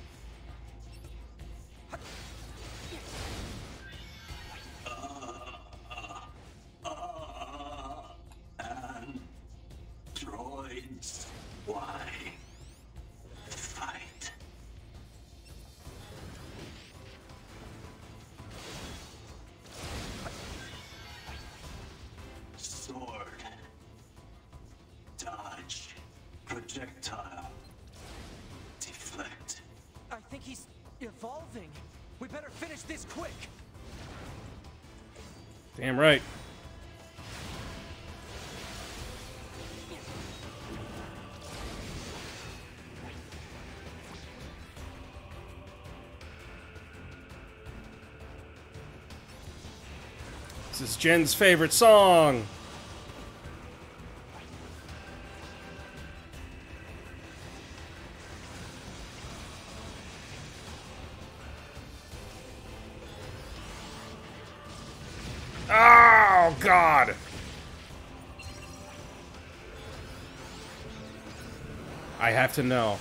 Evolving. We better finish this quick. Damn right. This is Jen's favorite song. Have to know.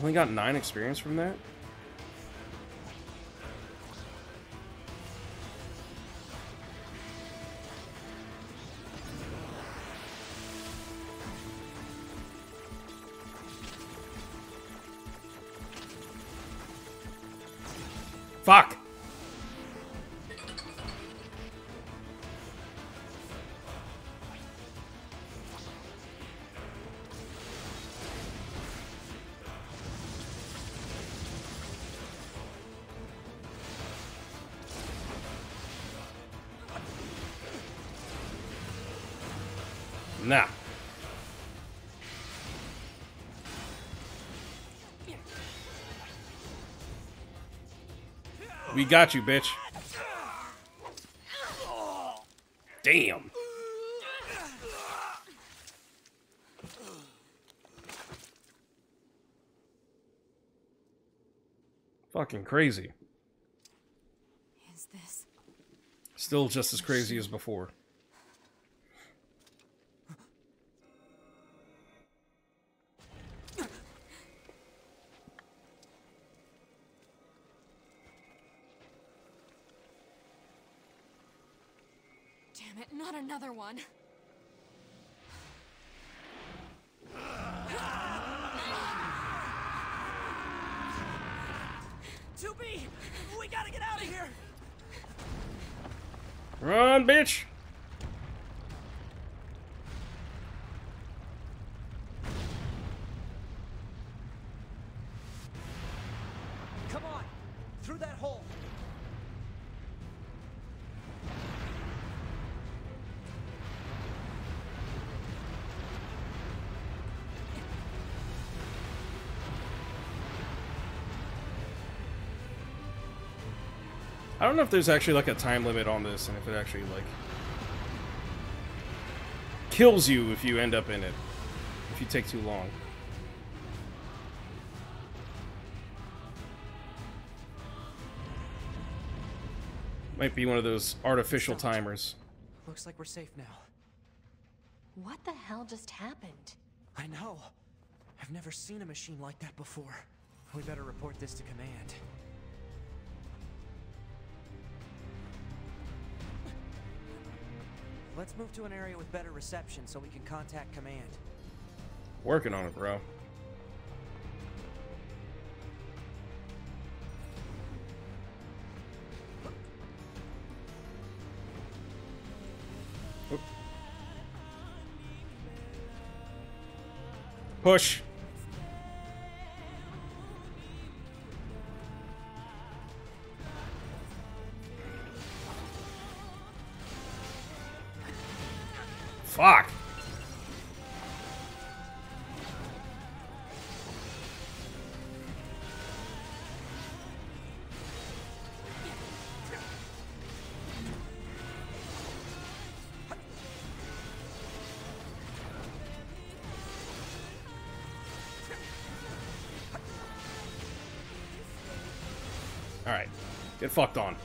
Only got nine experience from that? got you, bitch. Damn. Fucking crazy. Is this still just as crazy as before? Don't know if there's actually like a time limit on this and if it actually like kills you if you end up in it. If you take too long. Might be one of those artificial timers. Looks like we're safe now. What the hell just happened? I know. I've never seen a machine like that before. We better report this to command. Let's move to an area with better reception so we can contact command. Working on it, bro. Push. Get fucked on.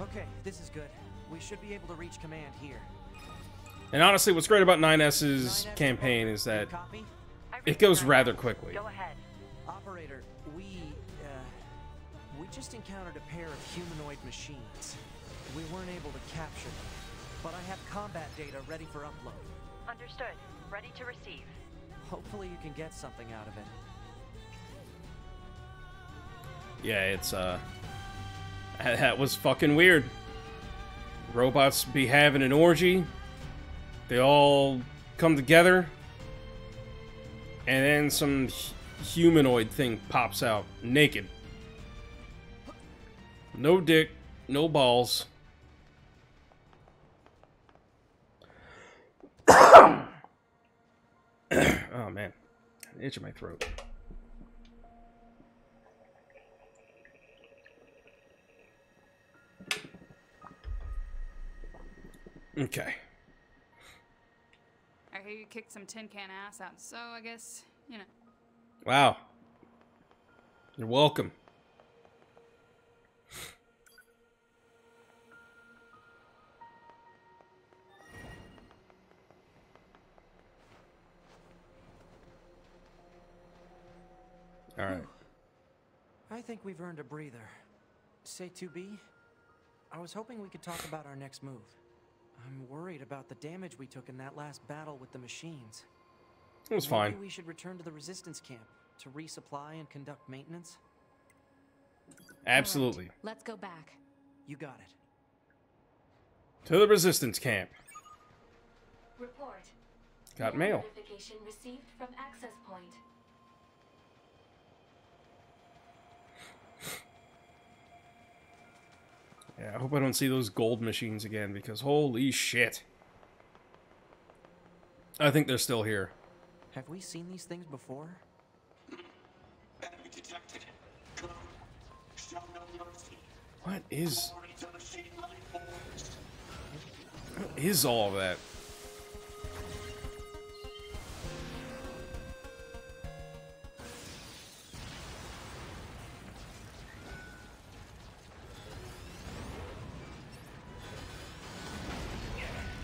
Okay, this is good. We should be able to reach command here. And honestly, what's great about 9S's campaign is that it goes rather quickly. Go ahead. Operator, we, uh, we just encountered a pair of humanoid machines. We weren't able to capture them, but I have combat data ready for upload. Understood. Ready to receive. Hopefully you can get something out of it. Yeah, it's, uh... That, that was fucking weird. Robots be having an orgy. They all come together. And then some hu- humanoid thing pops out, naked. No dick, no balls. oh man, an itch in my throat. Okay. I hear you kicked some tin can ass out, so I guess, you know. Wow. You're welcome. All right. I think we've earned a breather. Say 2B? I was hoping we could talk about our next move. I'm worried about the damage we took in that last battle with the machines. It was fine. Maybe fine. we should return to the resistance camp to resupply and conduct maintenance. Absolutely. Let's go back. You got it. To the resistance camp. Report. Got mail. Notification received from access point. Yeah, I hope I don't see those gold machines again because holy shit. I think they're still here. Have we seen these things before? Enemy detected. Code. Show no mercy. What is Glory to machine life forms. what is all of that?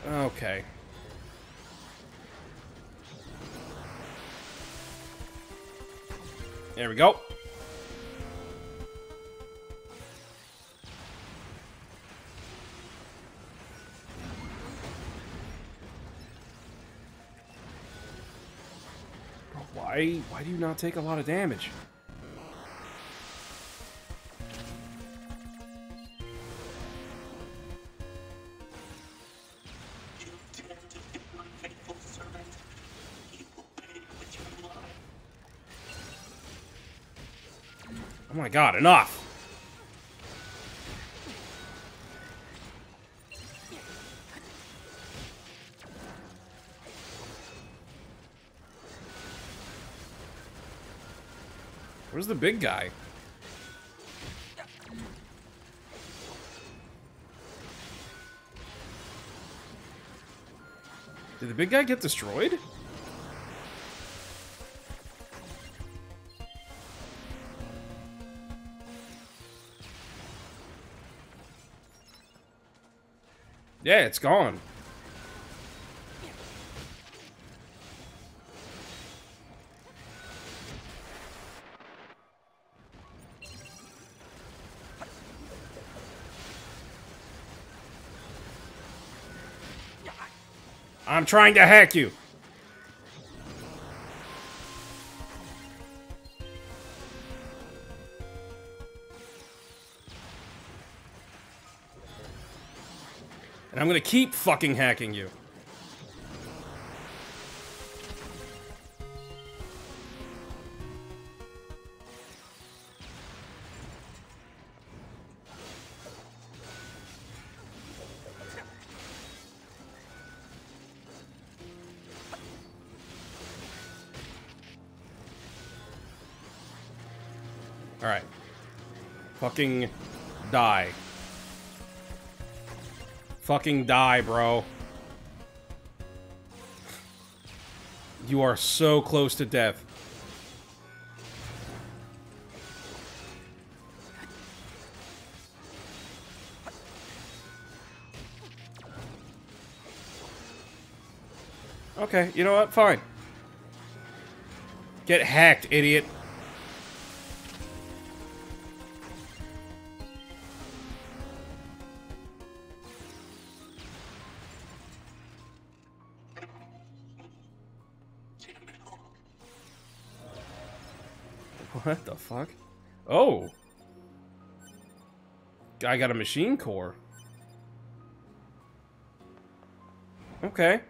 Okay. There we go. Why why do you not take a lot of damage? God, enough! Where's the big guy? Did the big guy get destroyed? Yeah, it's gone. I'm trying to hack you. I'm gonna keep fucking hacking you. Alright. Fucking die. Fucking die, bro. You are so close to death. Okay, you know what? Fine. Get hacked, idiot. Fuck? Oh! I got a machine core. Okay.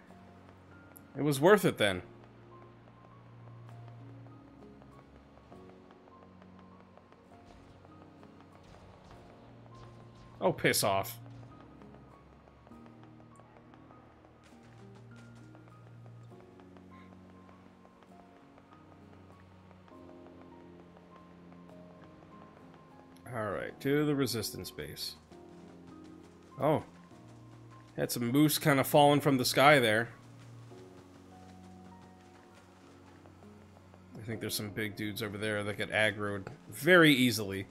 It was worth it then. Oh, piss off. To the resistance base. Oh. Had some moose kind of falling from the sky there. I think there's some big dudes over there that get aggroed very easily.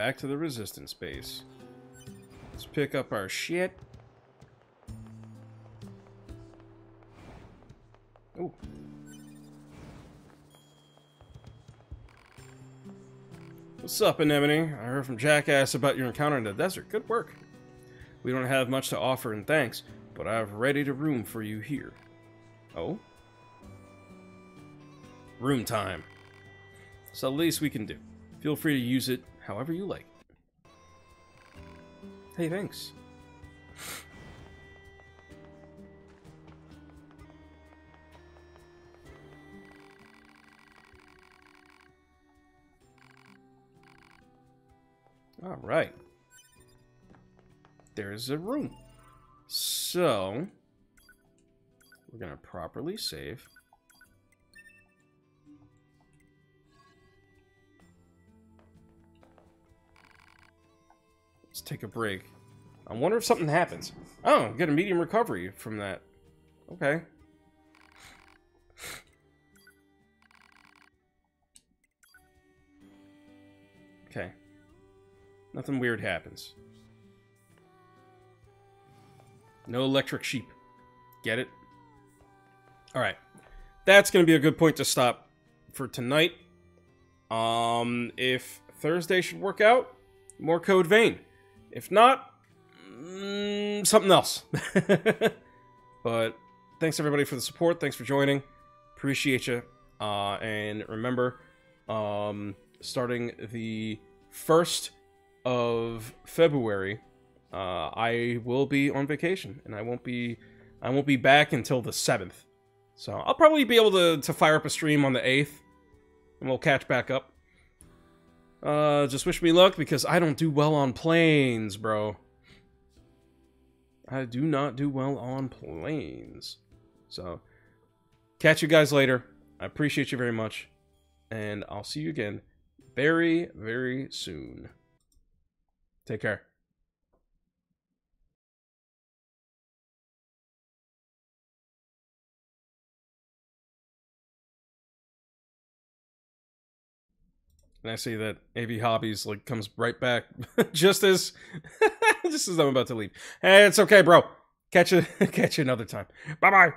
Back to the resistance base. Let's pick up our shit. Ooh. What's up, Anemone? I heard from Jackass about your encounter in the desert. Good work. We don't have much to offer in thanks, but I have ready to room for you here. Oh? room time. It's the least we can do. Feel free to use it however you like. Hey, thanks. All right. There's a room. So, we're going to properly save. Take a break. I wonder if something happens. Oh, get a medium recovery from that. Okay. Okay. Nothing weird happens. No electric sheep. Get it? Alright. That's going to be a good point to stop for tonight. Um, if Thursday should work out, more Code Vein. If not, mm, something else. but thanks everybody for the support. Thanks for joining. Appreciate you. Uh, and remember, um, starting the first of February, uh, I will be on vacation, and I won't be I won't be back until the seventh. So I'll probably be able to to fire up a stream on the eighth, and we'll catch back up. Uh, just wish me luck because I don't do well on planes, bro. I do not do well on planes. So, catch you guys later. I appreciate you very much. And I'll see you again very, very soon. Take care. And I see that AV Hobbies like comes right back just as just as I'm about to leave. Hey, it's okay, bro. Catch you catch you another time. Bye bye.